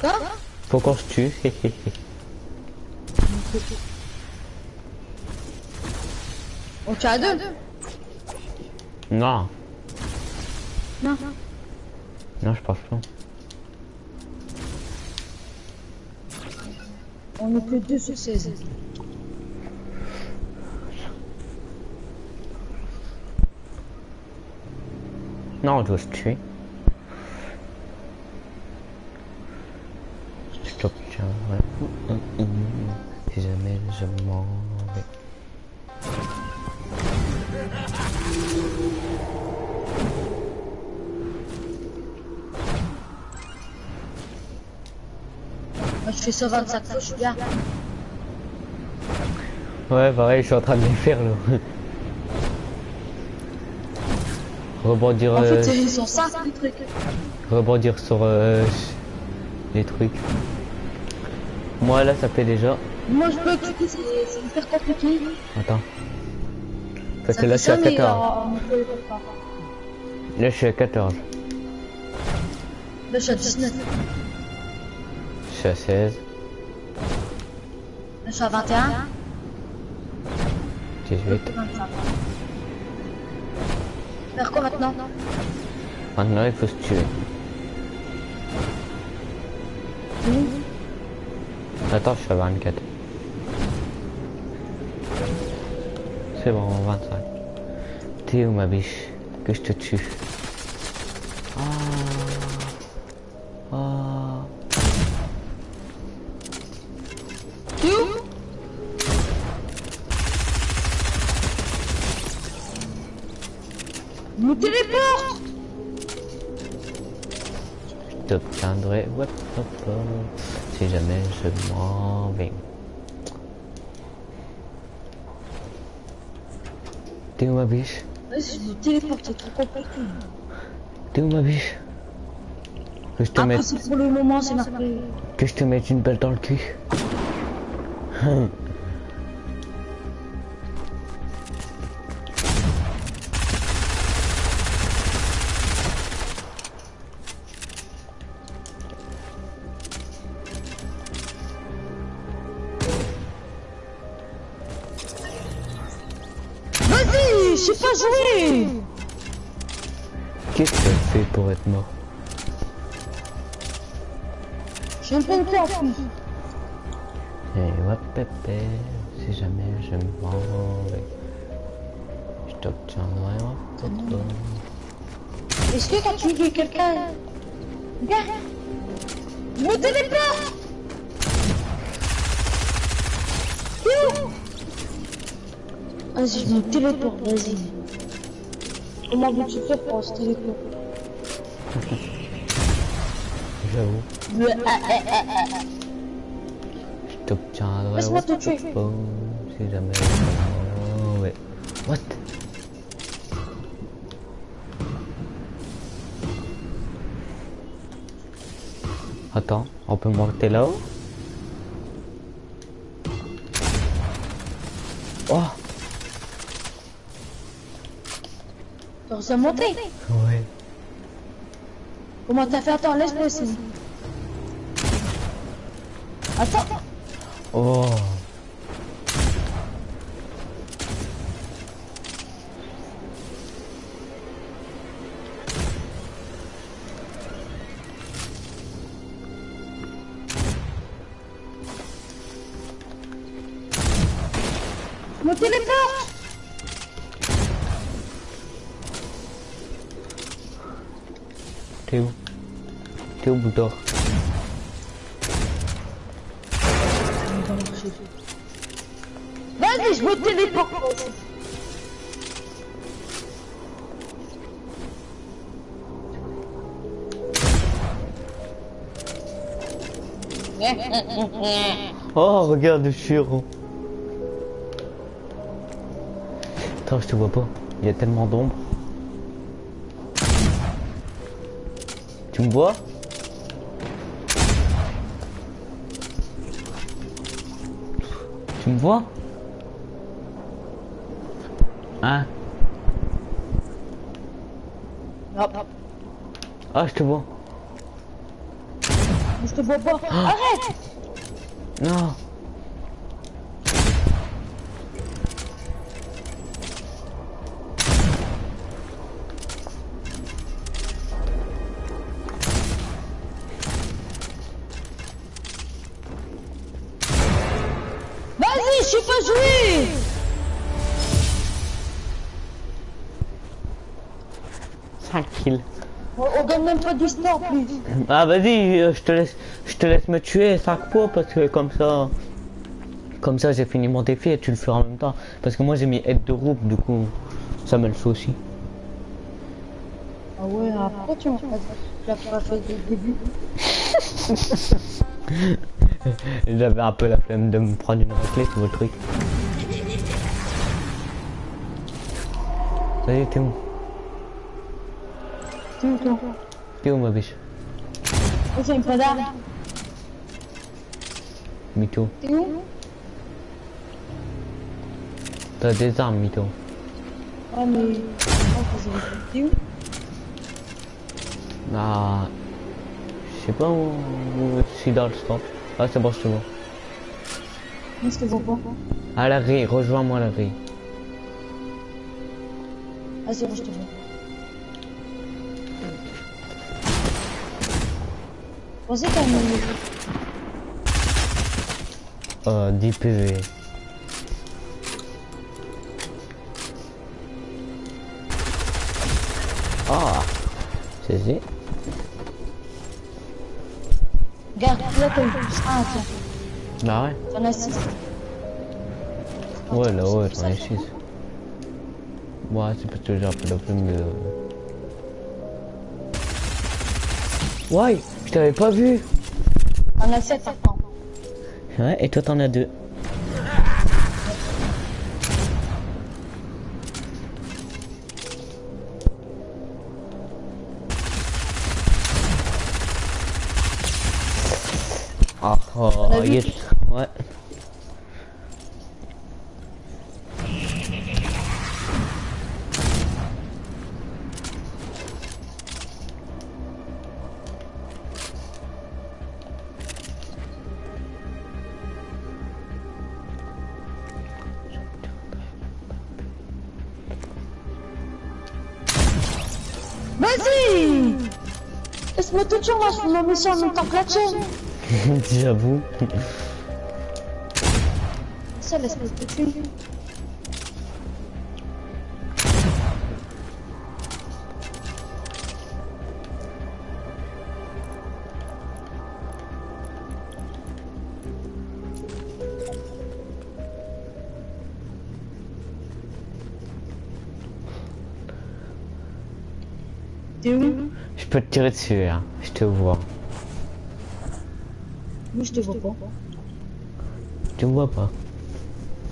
Quoi Faut qu'on se tue. On tient à deux non. Non. Non, je pense pas. On n'est que deux sur 16. Non, on doit se tuer. Je fais ça 25 fois, je suis bien. Ouais, pareil, je suis en train de les faire là. rebondir, En euh, fait, ils sont les trucs. rebondir sur euh, les trucs. Moi là, ça fait déjà. Moi, je peux cliquer, c'est hyper compliqué. Attends. Parce que là, fait je suis à ça, mais, 14. euh, on peut le faire pas. Là, je suis à 14. Là, je suis à 19. Suis à 16, je suis à 21. 18. 25. Faire quoi maintenant? Maintenant, il faut se tuer. Attends, je suis à 24. C'est bon, 25. T'es où ma biche? Que je te tue? Ah. Ah. Me téléporte Je t'obtiendrai. Hop, hop, hop. Si jamais je m'en vais. T'es où ma biche? Vas-y, je me téléporte, c'est trop compliqué. T'es où ma biche? Que je te mette, pour le moment, c'est marqué. que je te mette une balle dans le cul. Pour être mort J'ai un peu de plus. Et hop, pépé, si jamais je m'en vais. Je t'obtiendrai hop, hop, hop. Est-ce que quand tu dis quelqu'un... Gars Me téléporte Vas-y, je me téléporte, vas-y. Comment veux-tu faire pour se téléporter J'avoue. Ah, ah, ah. Je t'obtiendrai Laisse-moi hop, te tuer. si jamais vais. What? Attends, on peut monter là-haut? Oh réussi à monter Ouais. Comment t'as fait Attends, laisse-moi essayer. Attends Oh regarde, héros. Attends, je te vois pas. Il y a tellement d'ombre. Tu me vois? Tu me vois? Hein? Non, non, Ah, je te vois. je te vois pas. Arrête Non. Plus. Ah vas-y, euh, je te laisse, je te laisse me tuer cinq fois parce que comme ça, comme ça j'ai fini mon défi et tu le feras en même temps. Parce que moi j'ai mis aide de groupe, du coup ça me le fait aussi. Ah ouais, après tu m'as pas tu l'as pas fait dès le début. J'avais un peu la flemme de me prendre une raclée sur le truc. Salut, t'es où? Toi T'es où ma biche Oh, c'est une pas d'armes. Mytho. T'es où T'as des armes, Mytho. Ouais, mais. Oh, faut se vérifier. T'es où Ah. Je sais pas où, suis dans le stand. Ah, c'est bon, je te vois. Moi, je te vois pas. À la grille, rejoins-moi à la grille. Ah, c'est Pensez qu'à une Euh, 10 PV. Ah, saisi. Regarde, là, t'as eu plus 1, tiens. Bah ouais. T'en as 6. Ouais, là, ouais, j'en ai 6. Ouais, c'est parce que j'ai un peu la plume de... Ouais, je t'avais pas vu. T'en as 7 par contre. Ouais, et toi t'en as deux. Ah, oh, as vu yes. Ma mission en même temps que la tienne. J'avoue. Ça, tuer. T'es où? Je peux te tirer dessus, hein. Je te vois. Moi, je te vois pas. Tu me vois pas.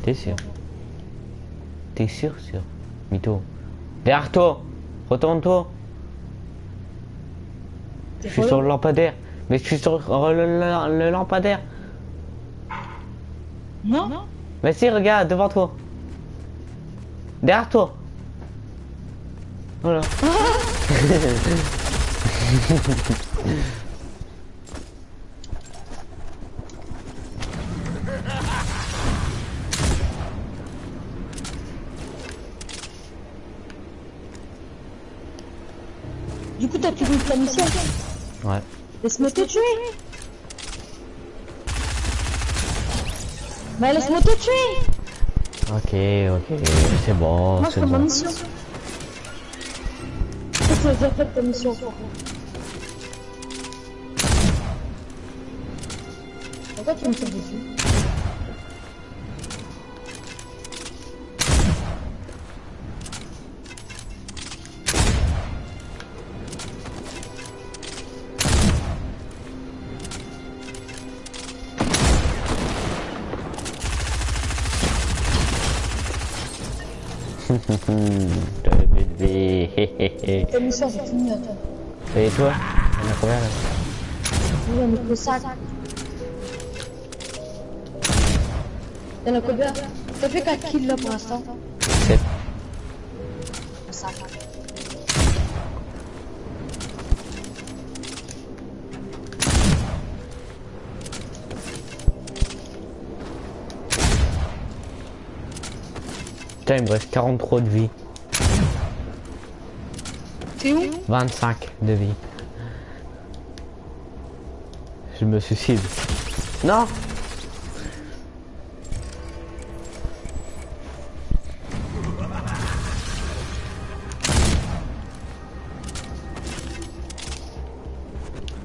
T'es sûr? T'es sûr, sûr? Mytho. Derrière toi Retourne-toi Je suis sur le lampadaire. Mais je suis sur le, le- le lampadaire. Non Mais si, regarde, devant toi. Derrière toi. Voilà. Du coup, t'as fini ta mission. Ouais. Laisse-moi te tuer. Mais laisse-moi te tuer. Ok, ok. C'est bon, c'est bon. mission. As déjà fait ta mission. Pourquoi tu me tires dessus mission, c'est fini, attends. Et toi On a combien là Nous, on est que 5. Y'en a combien T'as fait 4 kills là pour l'instant 7. 5. Putain, il me reste 43 de vie. T'es où 25 de vie. Je me suicide. Non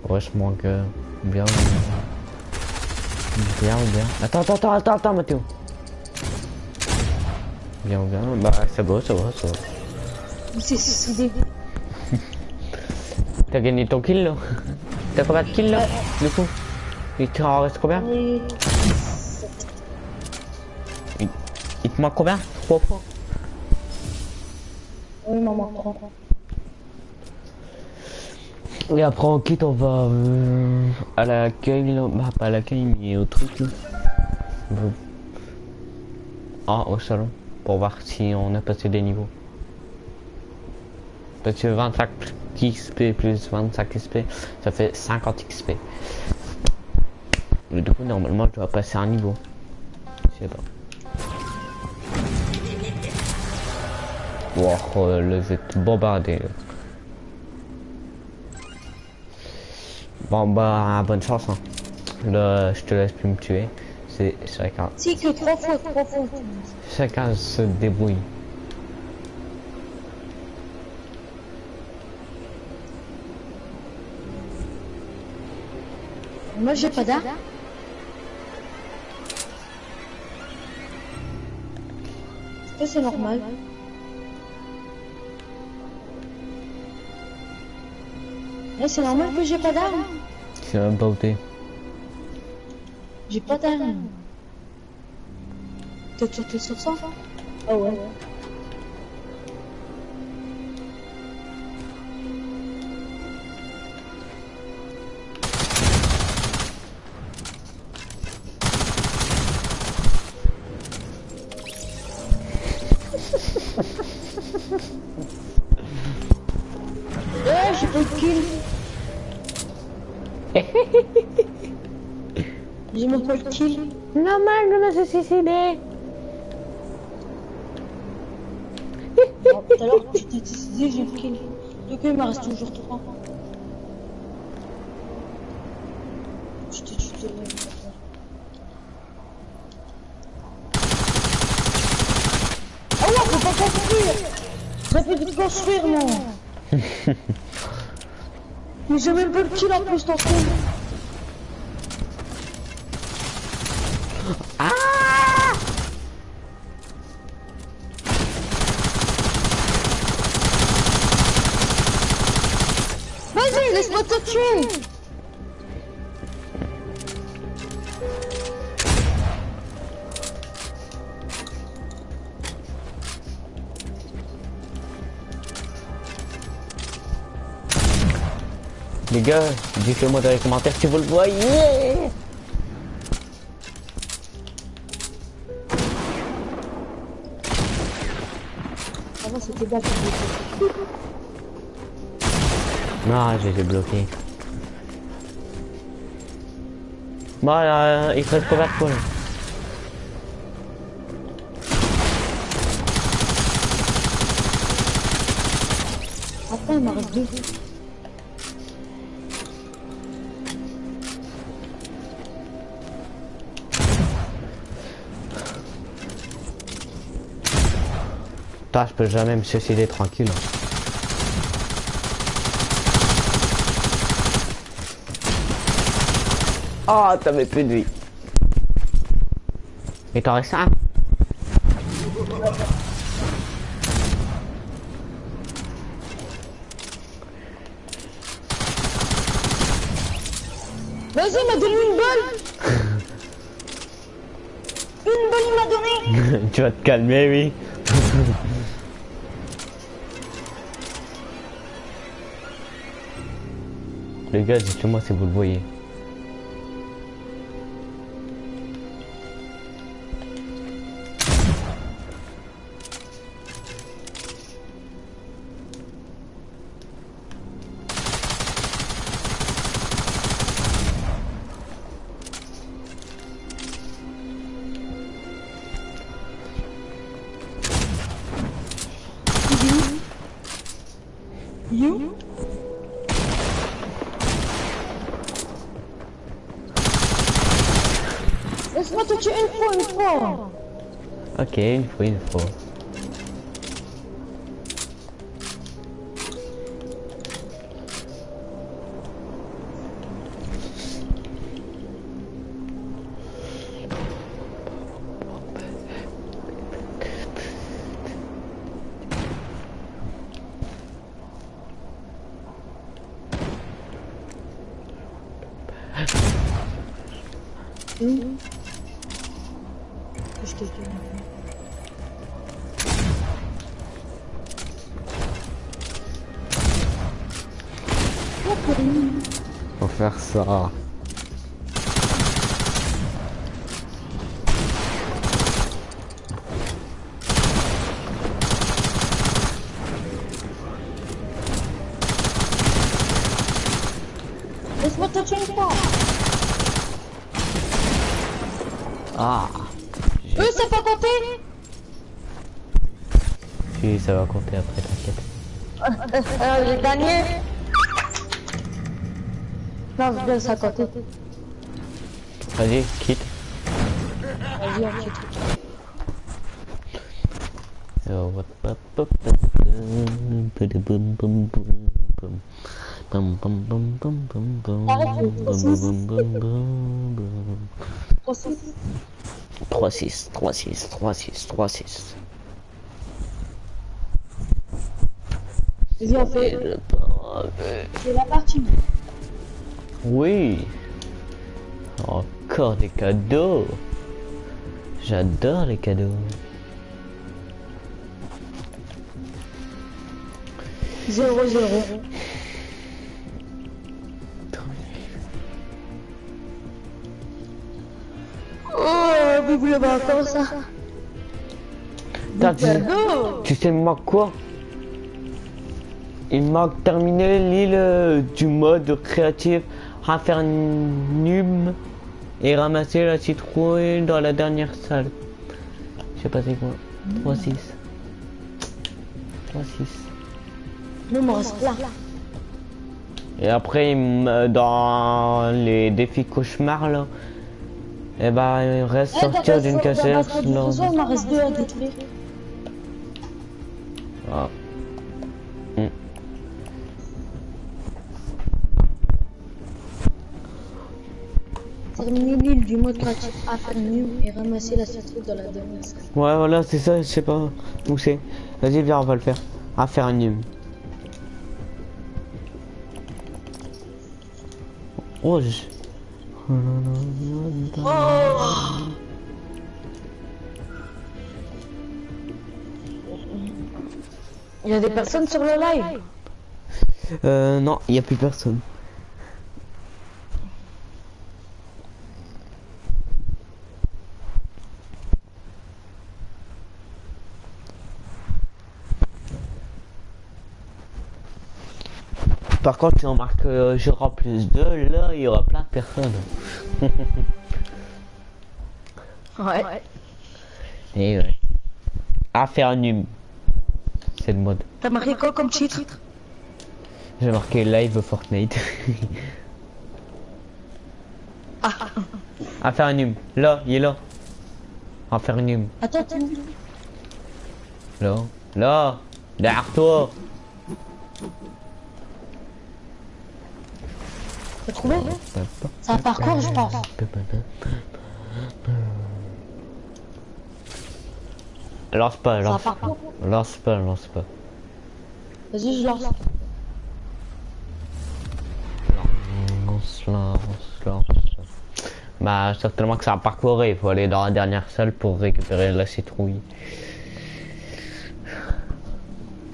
Ouais, je manque euh, bien. Bien ou bien. Attends, attends, attends, attends, attends. Bien ou bien. Bah, ça va, ça va, ça va. Il suicidé. T'as gagné ton kill là T'as combien de kills là Du coup? Il te en reste combien? Il te manque combien? 3 points. Oui, maman, prends. Et après on quitte, on va euh, à l'accueil, là. bah pas à l'accueil, mais au truc là. Ah, au salon, pour voir si on a passé des niveaux. Parce que 25 XP plus 25 XP, ça fait 50 XP. Et du coup, normalement, je dois passer un niveau. Je sais pas. Wow, oh, là, vous êtes bombardé. Bon bah bonne chance hein. Là je te laisse plus me tuer. C'est chacun. Si, que trois fois. Chacun se débrouille. Moi, j'ai pas d'arme. Ça, c'est normal. Eh, c'est normal que j'ai pas d'arme. C'est un beauté. J'ai pas d'arme. T'es sur ça? Ah ouais. Ouais, Normal de me se suicider. Oh, Tout à l'heure, tu t'es décidé, j'ai le kill. Donc il m'en reste toujours 3. Je t'ai tué. Ah ouais, faut pas construire Ça fait de construire, moi Mais j'ai même pas le kill en plus, t'en fous gars, dites-le moi dans les commentaires si vous le voyez. Avant, c'était pas Non, je les ai bloqués. Bon, euh, il te reste combien de points Putain, je peux jamais me suicider tranquille. Oh, t'avais plus de vie. Et t'en restes un Vas-y, m'a donné une balle Une balle, il m'a donné Tu vas te calmer, oui. Gars, dites-moi si vous le voyez. Hum. Je te. Faut faire ça. rattraper après, t'inquiète. J'ai gagné Non, je donne 50. Vas-y, quitte. Vas-y, quitte. Oh, what, what, what, what, 3-6, 3-6, 3-6, 3-6. Vas-y, on Et fait le c'est la partie. Oui. Encore des cadeaux. J'adore les cadeaux. 0-0. Oh, vous voulez voir comme ça T'as dit- Tu sais, manque quoi? Il me manque terminer l'île euh, du mode créatif, Infernum et ramasser la citrouille dans la dernière salle. Je sais pas c'est quoi. 3-6. 3-6. Non, mais on reste là. Et après, dans les défis cauchemars là, et ben il reste Eh, sortir d'une trésor, Il m'en reste deux à détruire. Ah. Terminer l'île du mode créatif Infernum et ramasser la citrouille dans la dernière salle. Ouais, voilà, c'est ça, je sais pas où c'est. Vas-y, viens, on va le faire. Infernum. Oh, je... Il y a des personnes sur le live? Euh, non, il y a plus personne. Par contre, si on marque euh, j'aurai plus 2, là, il y aura plein de personnes. Ouais. Et ouais. Infernum. C'est le mode. T'as marqué quoi comme titre? J'ai marqué live Fortnite. Ah, Infernum. Là, il est là. Infernum. attends, t'es où Là. Là. Derrière toi. T'as trouvé C'est un parcours, je pense. Lance pas, lance pas. Lance pas, lance pas. Vas-y, je lance. Lance, lance, lance. Bah, certainement que un parcours et il faut aller dans la dernière salle pour récupérer la citrouille.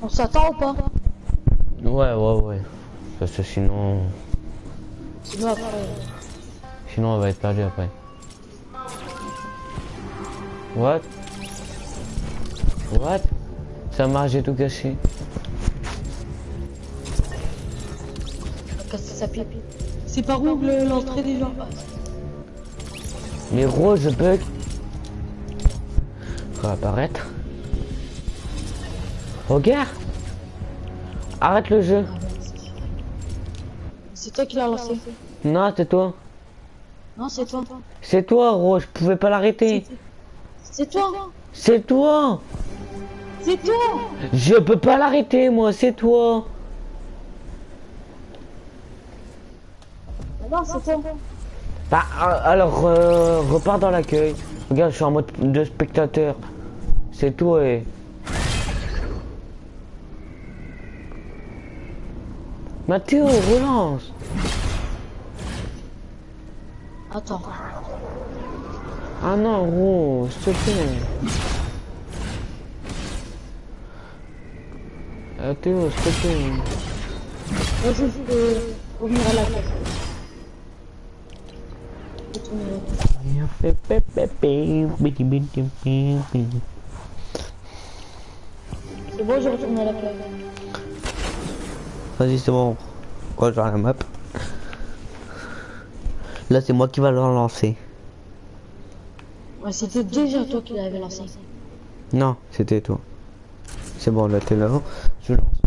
On s'attend ou pas? Ouais, ouais, ouais. Parce que sinon, Sinon après. sinon on va être perdu après. What? What? Ça marche, j'ai tout pipe. C'est par où le- l'entrée des gens? Les roses bug. Faut apparaître. Regarde. Arrête le jeu. C'est toi qui l'as lancé. Non, c'est toi. Non, c'est toi. C'est toi, Rose. Je pouvais pas l'arrêter. C'est toi. C'est toi. C'est toi. Je peux pas l'arrêter, moi. C'est toi. Non, c'est toi. Bah, euh, alors, euh, repars dans l'accueil. Regarde, je suis en mode de spectateur. C'est toi, et... Mathéo, relance. Attends. Ah non, gros, s'il te plaît. Théo, s'il te plaît. Moi, je peux revenir à la. C'est bon, je retourne à la. Vas-y, c'est bon. Rejoins la map. Là, c'est moi qui va le relancer. Ouais, c'était déjà toi qui l'avais lancé. Non, c'était toi. C'est bon, là, t'es là. Je lance.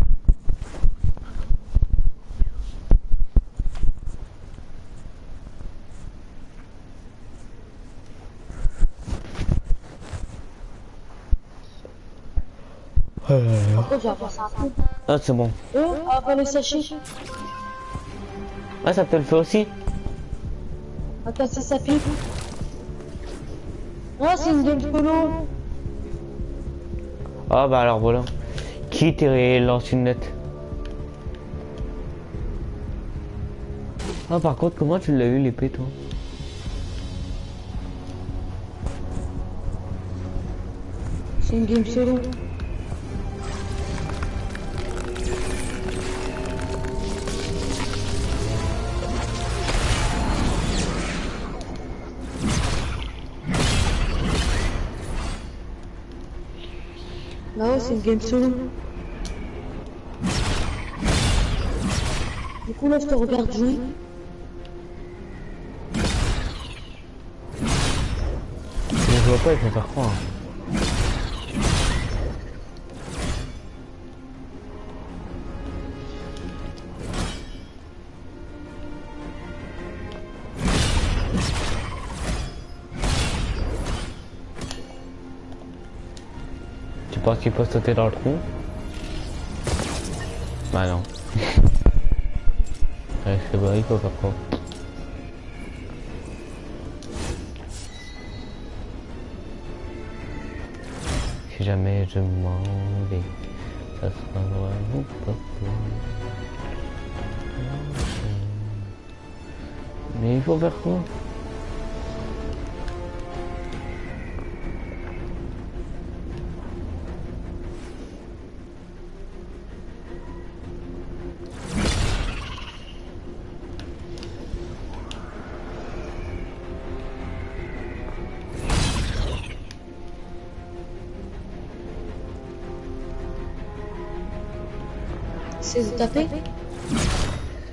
Pourquoi tu vas faire ça après Ah, c'est bon. Oh, après le sachet. Ah, ça te le fait aussi Attends, ça s'applique. Oh, c'est une game solo. Ah, bah alors voilà. Qui t'es lancé une net Ah, par contre, comment tu l'as eu l'épée, toi? C'est une game solo. C'est une game solo. Du coup, là, je te regarde jouer. Je vois pas, il faut faire quoi Penses qu'il peut sauter dans le trou Bah non. ouais, c'est vrai, il faut faire quoi Si jamais je m'en vais, ça sera vraiment pas. Mais il faut faire quoi?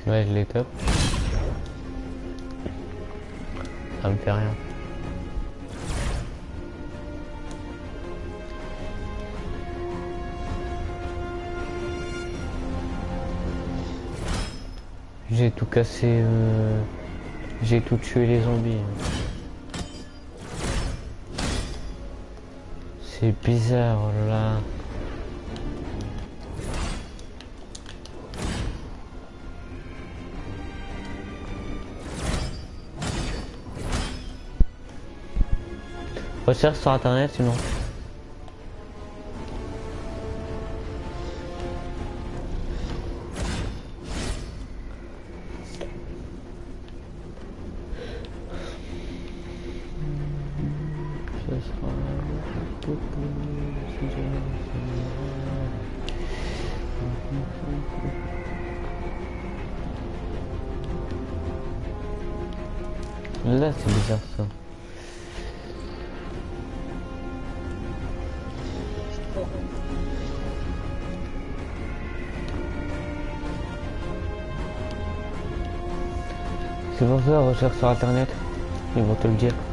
Ouais, je les top. Ça me fait rien. J'ai tout cassé. euh, J'ai tout tué les zombies. C'est bizarre là. Recherche sur internet sinon. Pour ça, recherche sur internet. Ils vont te le dire.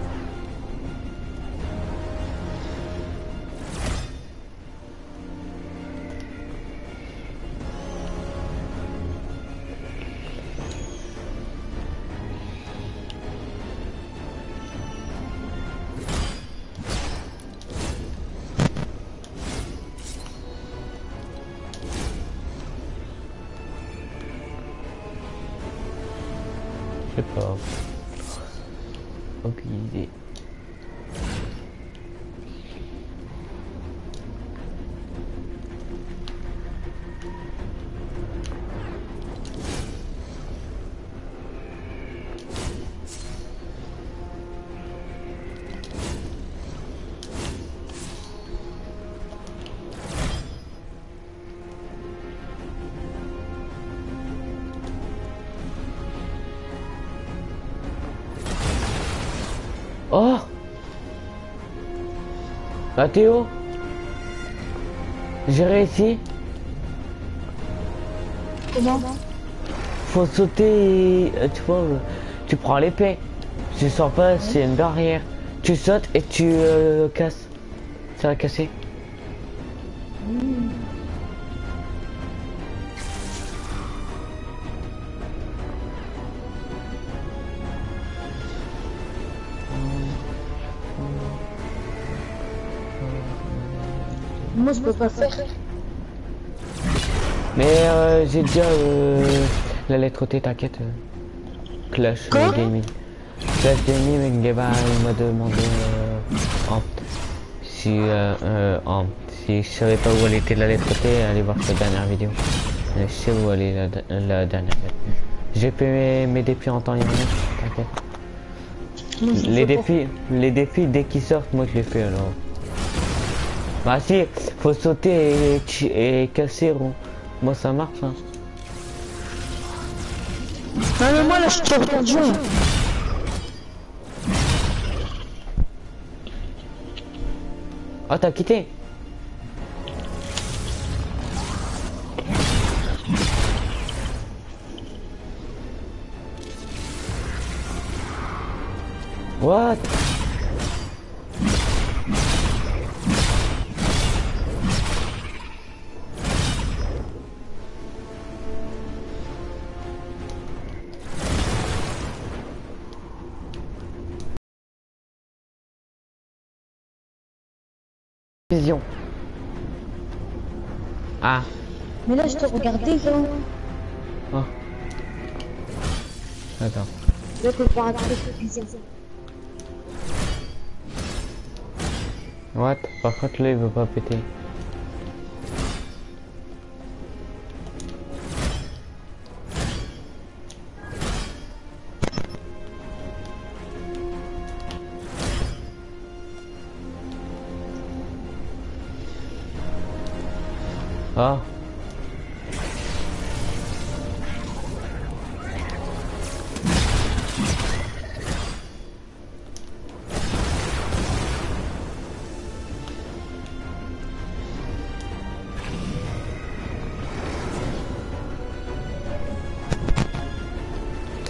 Théo J'ai réussi Comment Faut sauter, et, euh, tu vois, euh, tu prends l'épée. Tu sors pas, c'est une barrière. Tu sautes et tu euh, casses. Ça va casser. Moi, je peux pas faire. Mais euh, j'ai déjà euh, la lettre T, t'inquiète. euh. Clash Quoi Gaming. Clash Gaming, il m'a demandé en- si, euh, euh, en- si je savais pas où elle était la lettre T, allez voir sa dernière vidéo. Je sais où elle est la, la dernière. J'ai fait mes, défis en temps et en t'inquiète. Les défis, les défis dès qu'ils sortent, moi je les fais alors. Bah si, faut sauter et, et casser rond. Moi ça marche hein. Non, mais moi, là, je suis perdu. Ah t'as quitté What? Vision. Ah. Mais là, je te regardais, là. Oh. Attends. Là, c'est bizarre. What? Par contre là il veut pas péter.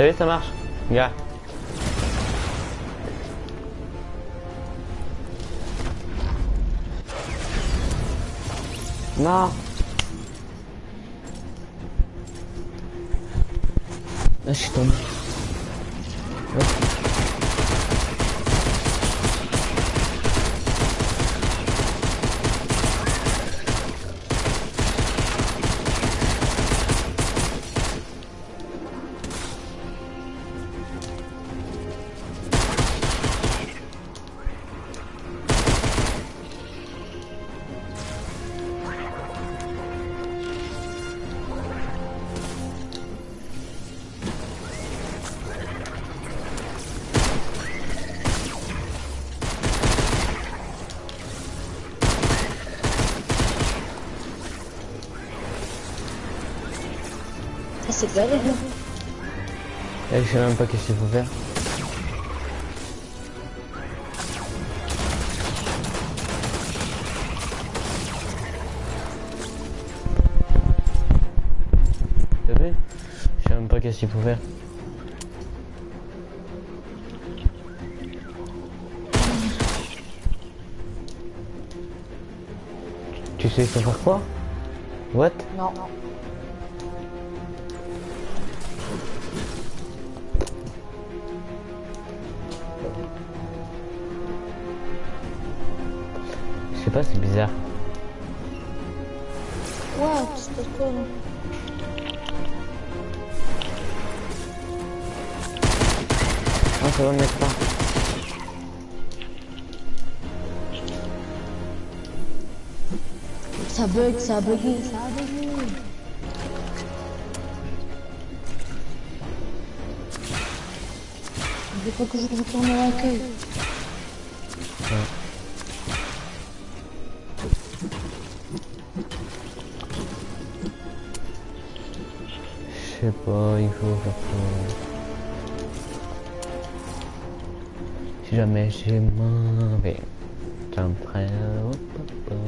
Salut, ça marche. Gars. Non. Ah, je suis tombé. Ouais. Eh, je sais même pas qu'est-ce qu'il faut faire. Vu? Je sais même pas qu'est-ce qu'il faut faire. Tu sais il faut faire quoi? What? Non. Sais pas, c'est bizarre. Là. Non, ça va me mettre pas. Ça bug, ça a bugué, ça a bugué. Il pas que je retourne à l'accueil. Pas, il faut faire quoi. Si jamais j'ai main, mais comme frère. hop, hop,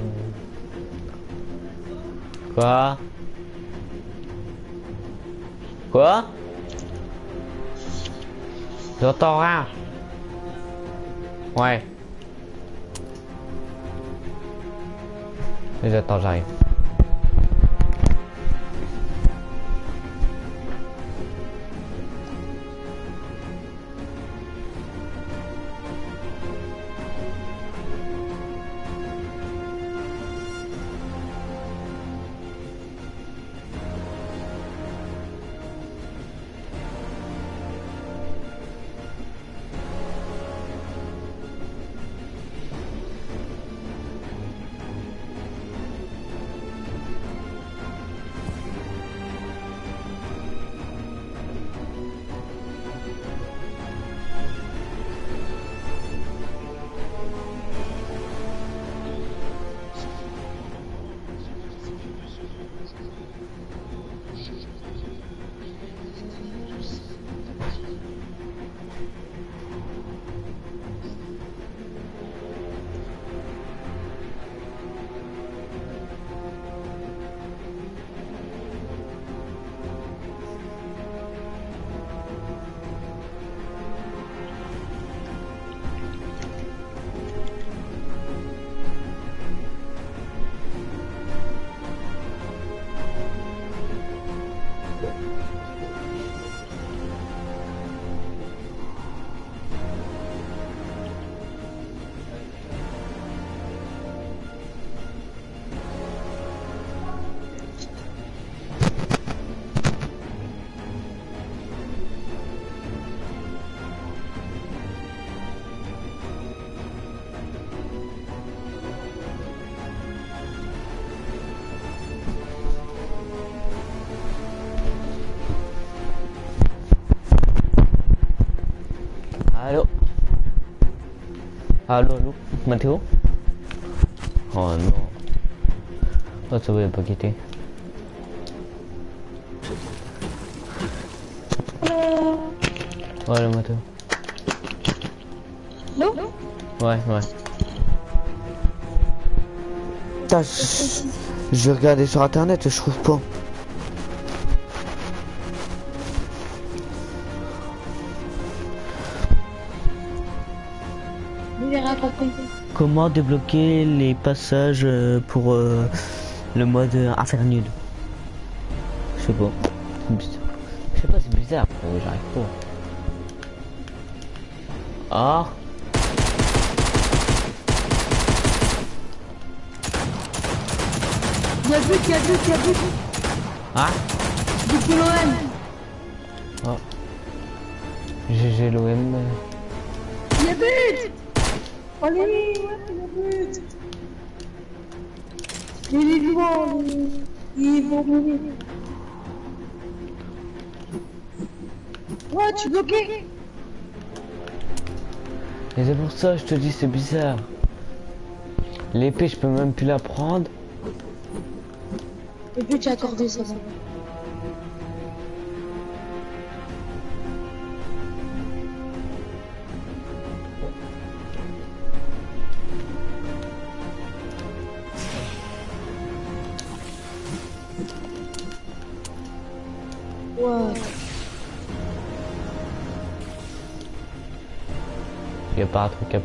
Allô, allô Mathéo Oh non. Oh, ça va pas quitter. Ouais, le Mathéo. Non Ouais, ouais. Putain, je, je vais regarder sur internet et je trouve pas. Comment débloquer les passages euh, pour euh, le mode euh, Infernude Je sais pas. C'est bizarre. Je sais pas, c'est bizarre. Oh, J'arrive pas. Ah Il y a but, il y a but, il y a but. Ah But de l'OM. Oh. GG l'OM. Il y a but. Allez, ouais, il y a but. Il est vivant, il- vont mourir. Ouais, tu es bloqué. Et c'est pour ça que je te dis c'est bizarre. L'épée je peux même plus la prendre. Le but est accordé, ça Je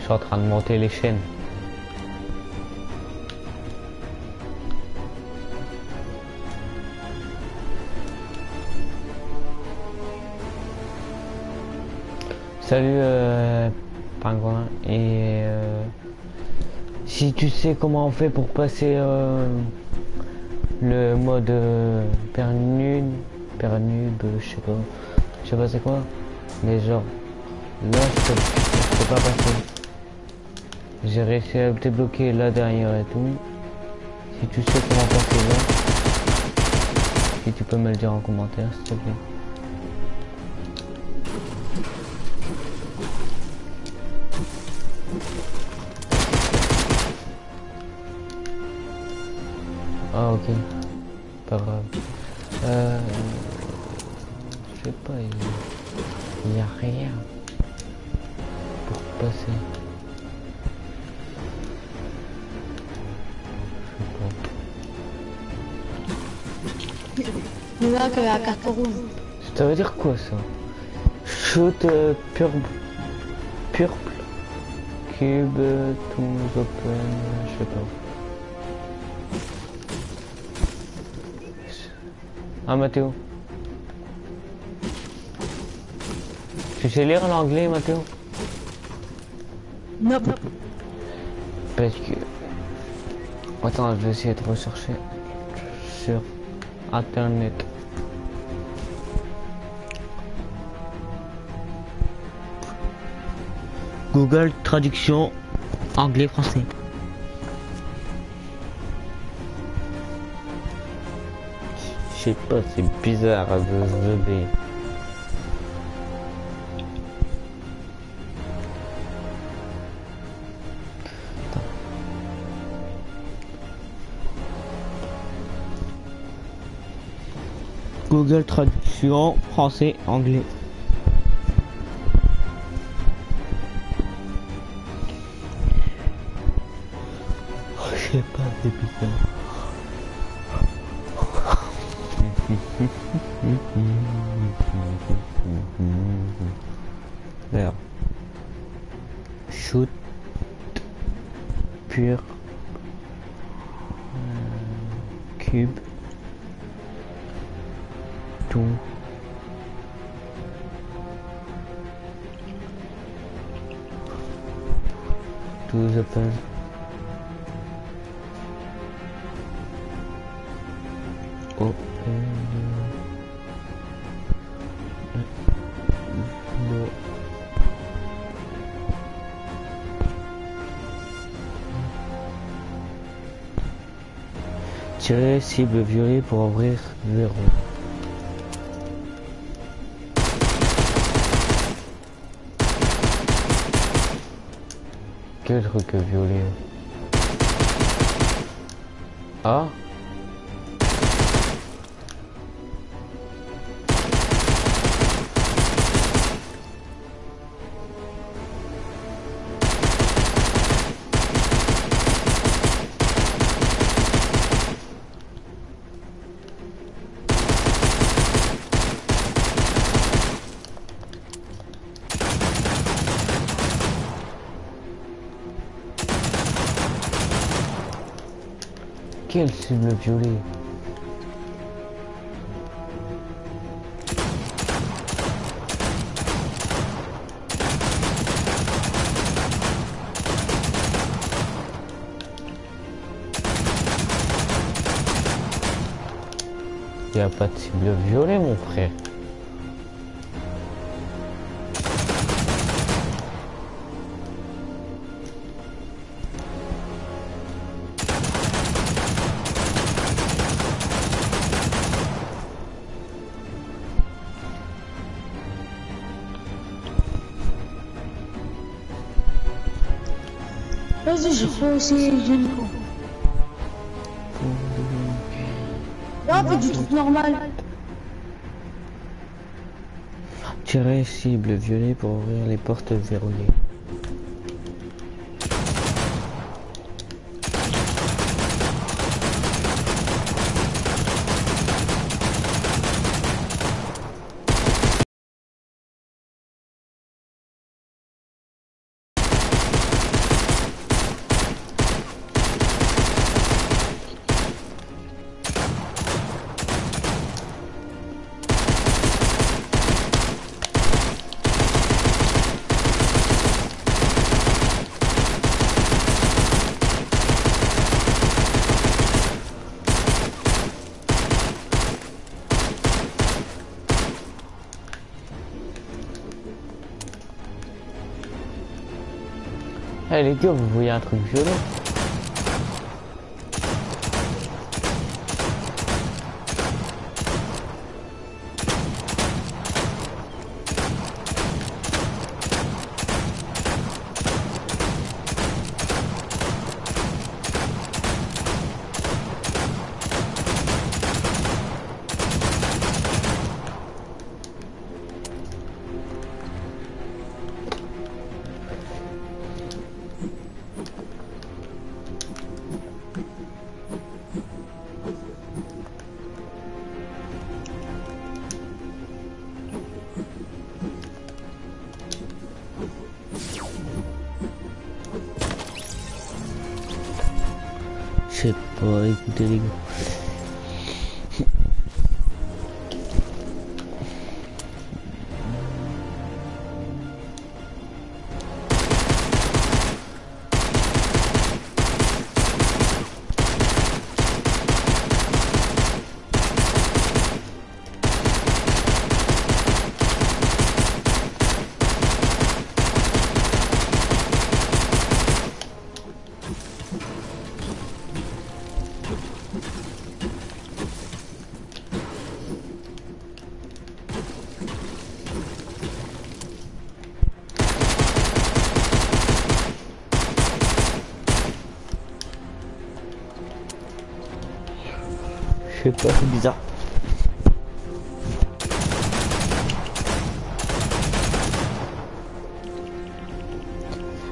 suis en train de monter les chaînes. Salut euh, Pingouin et euh, si tu sais comment on fait pour passer euh, le mode euh, pernude, pernude, je sais pas, je sais pas c'est quoi, mais genre là je peux, je peux pas passer. J'ai réussi à débloquer là derrière et tout. Si tu sais comment passer là, si tu peux me le dire en commentaire s'il te plaît. Carte rouge. Ça veut dire quoi ça? Shoot euh, purple, purple cube euh, to open, je sais pas. Ah Mathéo. Tu sais lire l'anglais Mathéo? Non. Parce que... Attends, je vais essayer de rechercher sur internet. Traduction anglais-français. Je sais pas, c'est bizarre de se donner. Google traduction français-anglais. Bizarre. Alors. Shoot. Pur. euh, cube. Tout. To the Cible violet pour ouvrir verrou. Quel truc violet Ah? Quelle cible violet Y a pas de cible violet Vas-y, j'ai fait fait du truc normal. Tirer cible violet pour ouvrir les portes verrouillées. Vous voyez un truc violent sais pas, écoutez les C'est bizarre.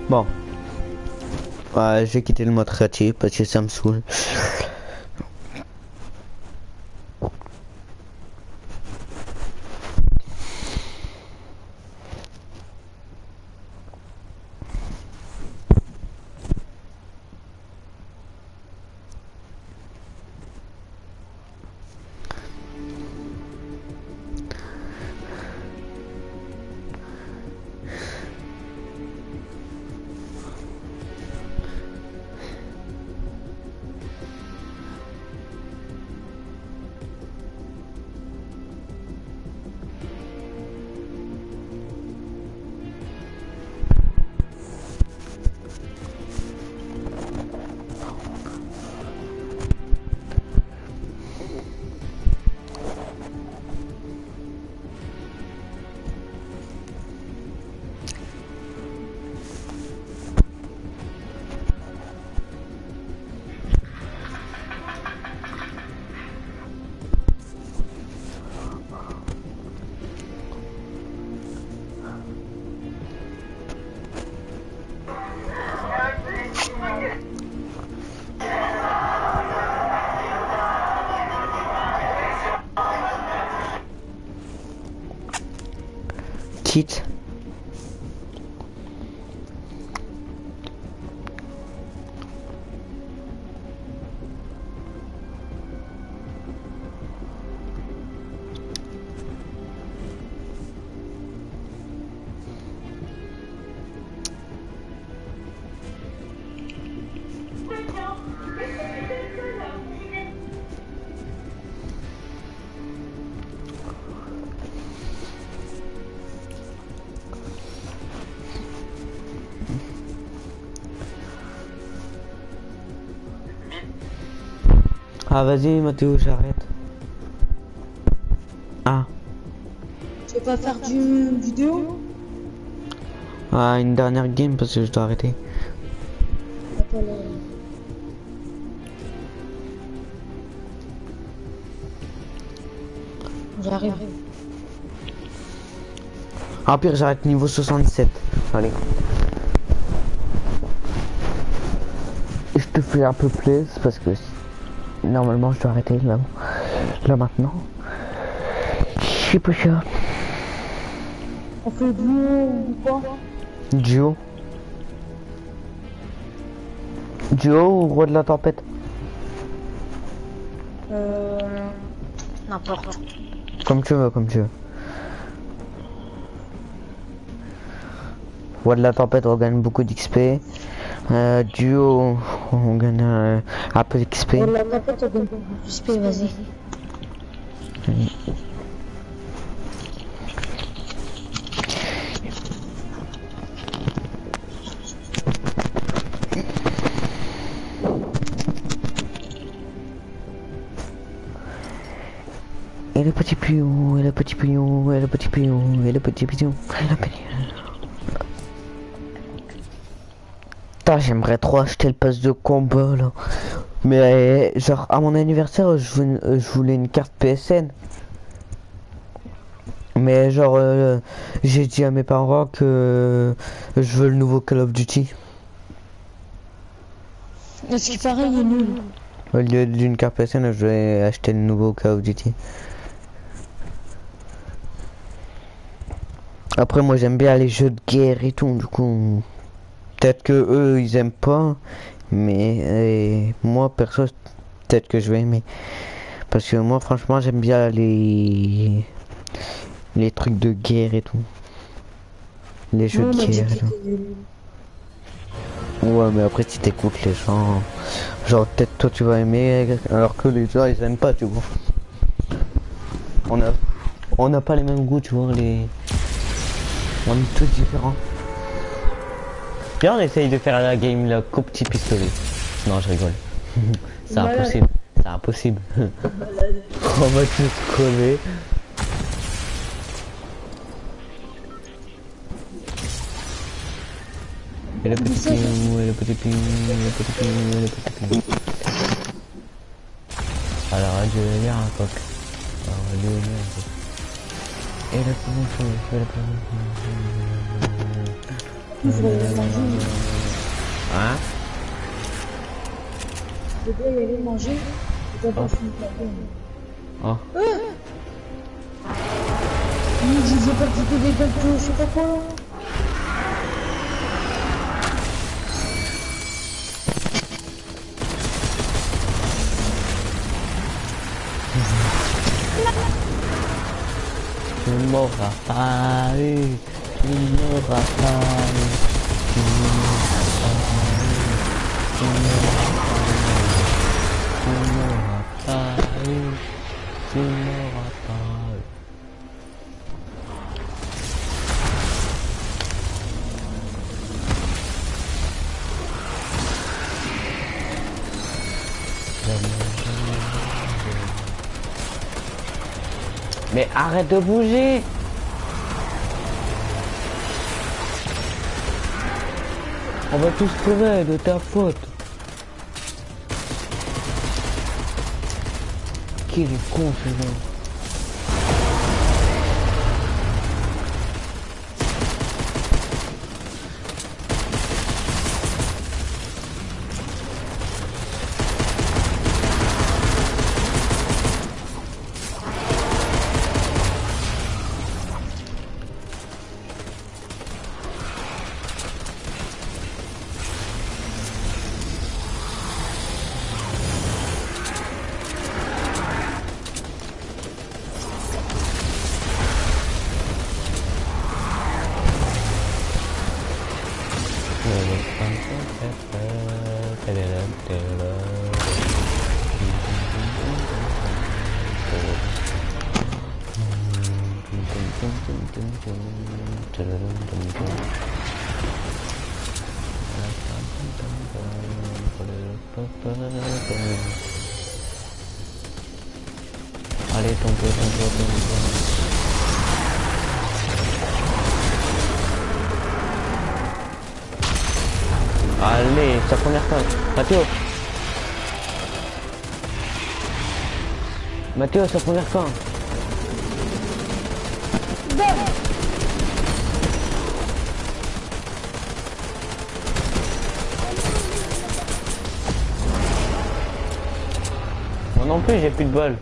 Bon. J'ai quitté le mode créatif parce que ça me saoule. Ah vas-y Mathéo, j'arrête. Ah, Tu veux pas faire du vidéo? Ah, une dernière game parce que je dois arrêter. J'arrive. Ah pire, j'arrête niveau 67. Allez. Je te fais un peu plaisir parce que normalement je dois arrêter là, là maintenant. Je sais pas ça. On fait duo ou quoi Duo. Duo ou roi de la tempête Euh. N'importe. Comme tu veux, comme tu veux. Roi de la tempête, on gagne beaucoup d'XP. Euh, duo, on gagne euh, un peu d'XP. On l'a pas fait, on donne plus P, vas-y. Et le petit pion, et le petit pion, et le petit pion, et le petit pion, et le petit Putain, j'aimerais trop acheter le pass de combat là. Mais genre à mon anniversaire, je voulais, euh, je voulais une carte PSN. Mais genre euh, j'ai dit à mes parents que je veux le nouveau Call of Duty. Ce qui paraît, il est nul. Au lieu d'une carte PSN, je vais acheter le nouveau Call of Duty. Après, moi j'aime bien les jeux de guerre et tout, du coup. Peut-être que eux ils aiment pas, Mais euh, moi, perso, peut-être que je vais aimer. Parce que moi, franchement, j'aime bien les... les trucs de guerre et tout. Les jeux Ouais, de guerre. Ouais, mais après, si t'écoutes les gens, genre, peut-être toi tu vas aimer, alors que les gens ils aiment pas, tu vois. On a, on n'a pas les mêmes goûts, tu vois, les. On est tous différents. Viens, on essaye de faire la game là, coupe petit pistolet. Non, je rigole. C'est impossible. C'est impossible. on va tous crever. Et le petit piou, et le petit piou, et le petit piou, et le petit piou. À la radio, il y a un coq. À la radio, coq. Et le petit et le petit manger. Hein Je dois y aller manger. Je dois pas finir la. Oh. Oui, je disais pas que des gâteaux, je sais pas quoi. là. Tu m'auras pas eu, Mais arrête de bouger On va tous crever de ta faute. Qu'il est con celui-là. Mathéo, sa première fois. Moi non plus, j'ai plus de balles.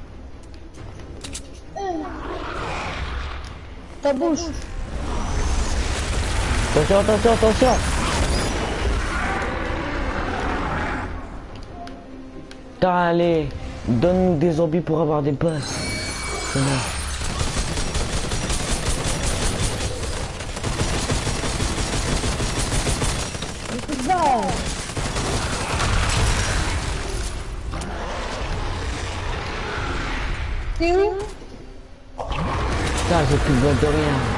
Ta bouche. Attention, attention, attention. Allez, donne-nous des zombies pour avoir des. T'es où? Putain, j'ai plus de de rien.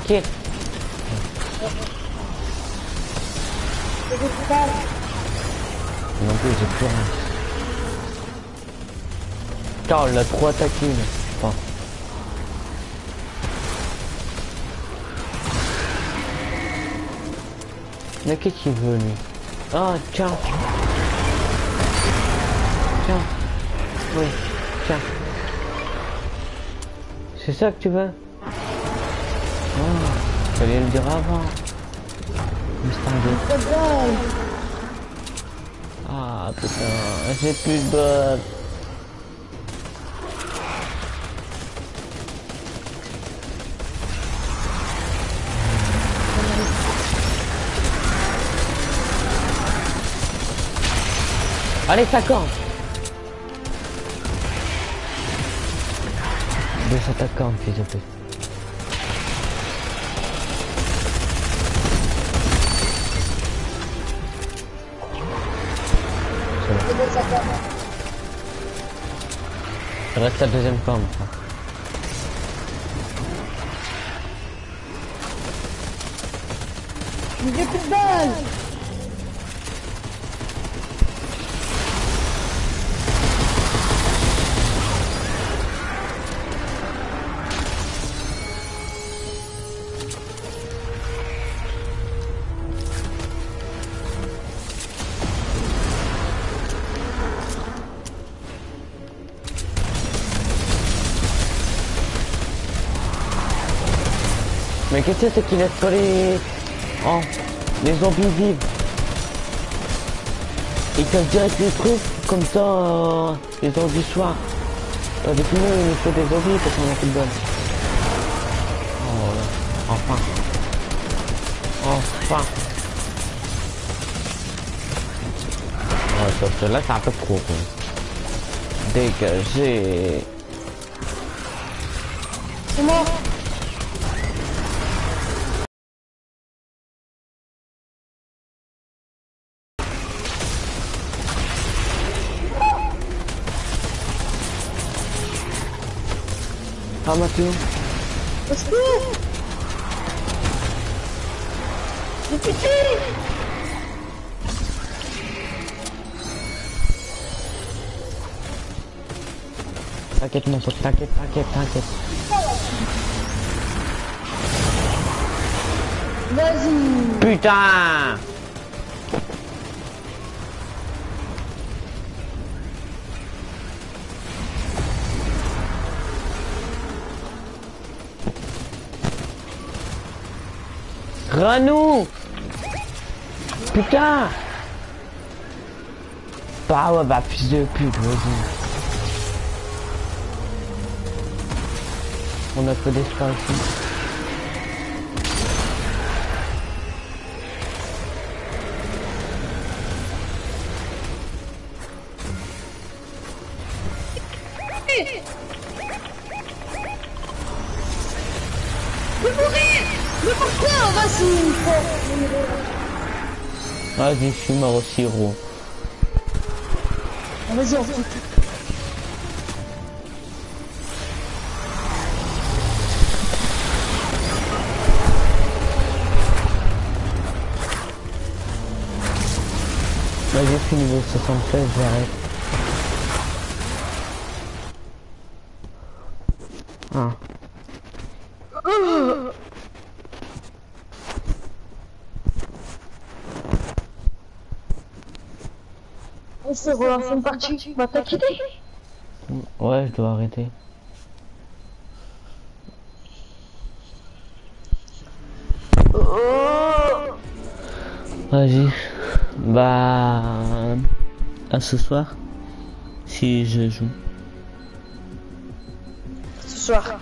Des balles. Non plus, j'ai plus rien. Putain, on l'a trop attaqué, là. Mais qu'est-ce qu'il veut, lui? Ah, tiens Tiens Oui, tiens C'est ça que tu veux? Fallait le dire avant. Mustang. Ah putain, j'ai plus de balles. Allez, ça campe Deux attaquants, fils de Reste la deuxième camp. ça. J'ai plus de Mais qu'est-ce que c'est qu'il laisse pas les... Oh, les zombies vivre? Ils cassent direct les trucs, comme ça, euh, les zombies. Euh, depuis nous, il nous faut des zombies parce qu'on a plus de balles. Oh enfin. Enfin. Ouais, là, c'est un peu trop, quoi. Dégagez. C'est mort Maintenant. Au secours J'ai pitié T'inquiète, mon pote, t'inquiète, t'inquiète, t'inquiète. Vas-y Putain Bah ouais, bah fils de pute, vas-y. On a que des stars ici. Je vais mourir Vas-y, on fait Vas-y, je suis niveau 76, j'arrête. Ah. On se relance une partie. Va t'as quitté Ouais, je dois arrêter. Vas-y. Bah... À ce soir. Si je joue. Ce soir.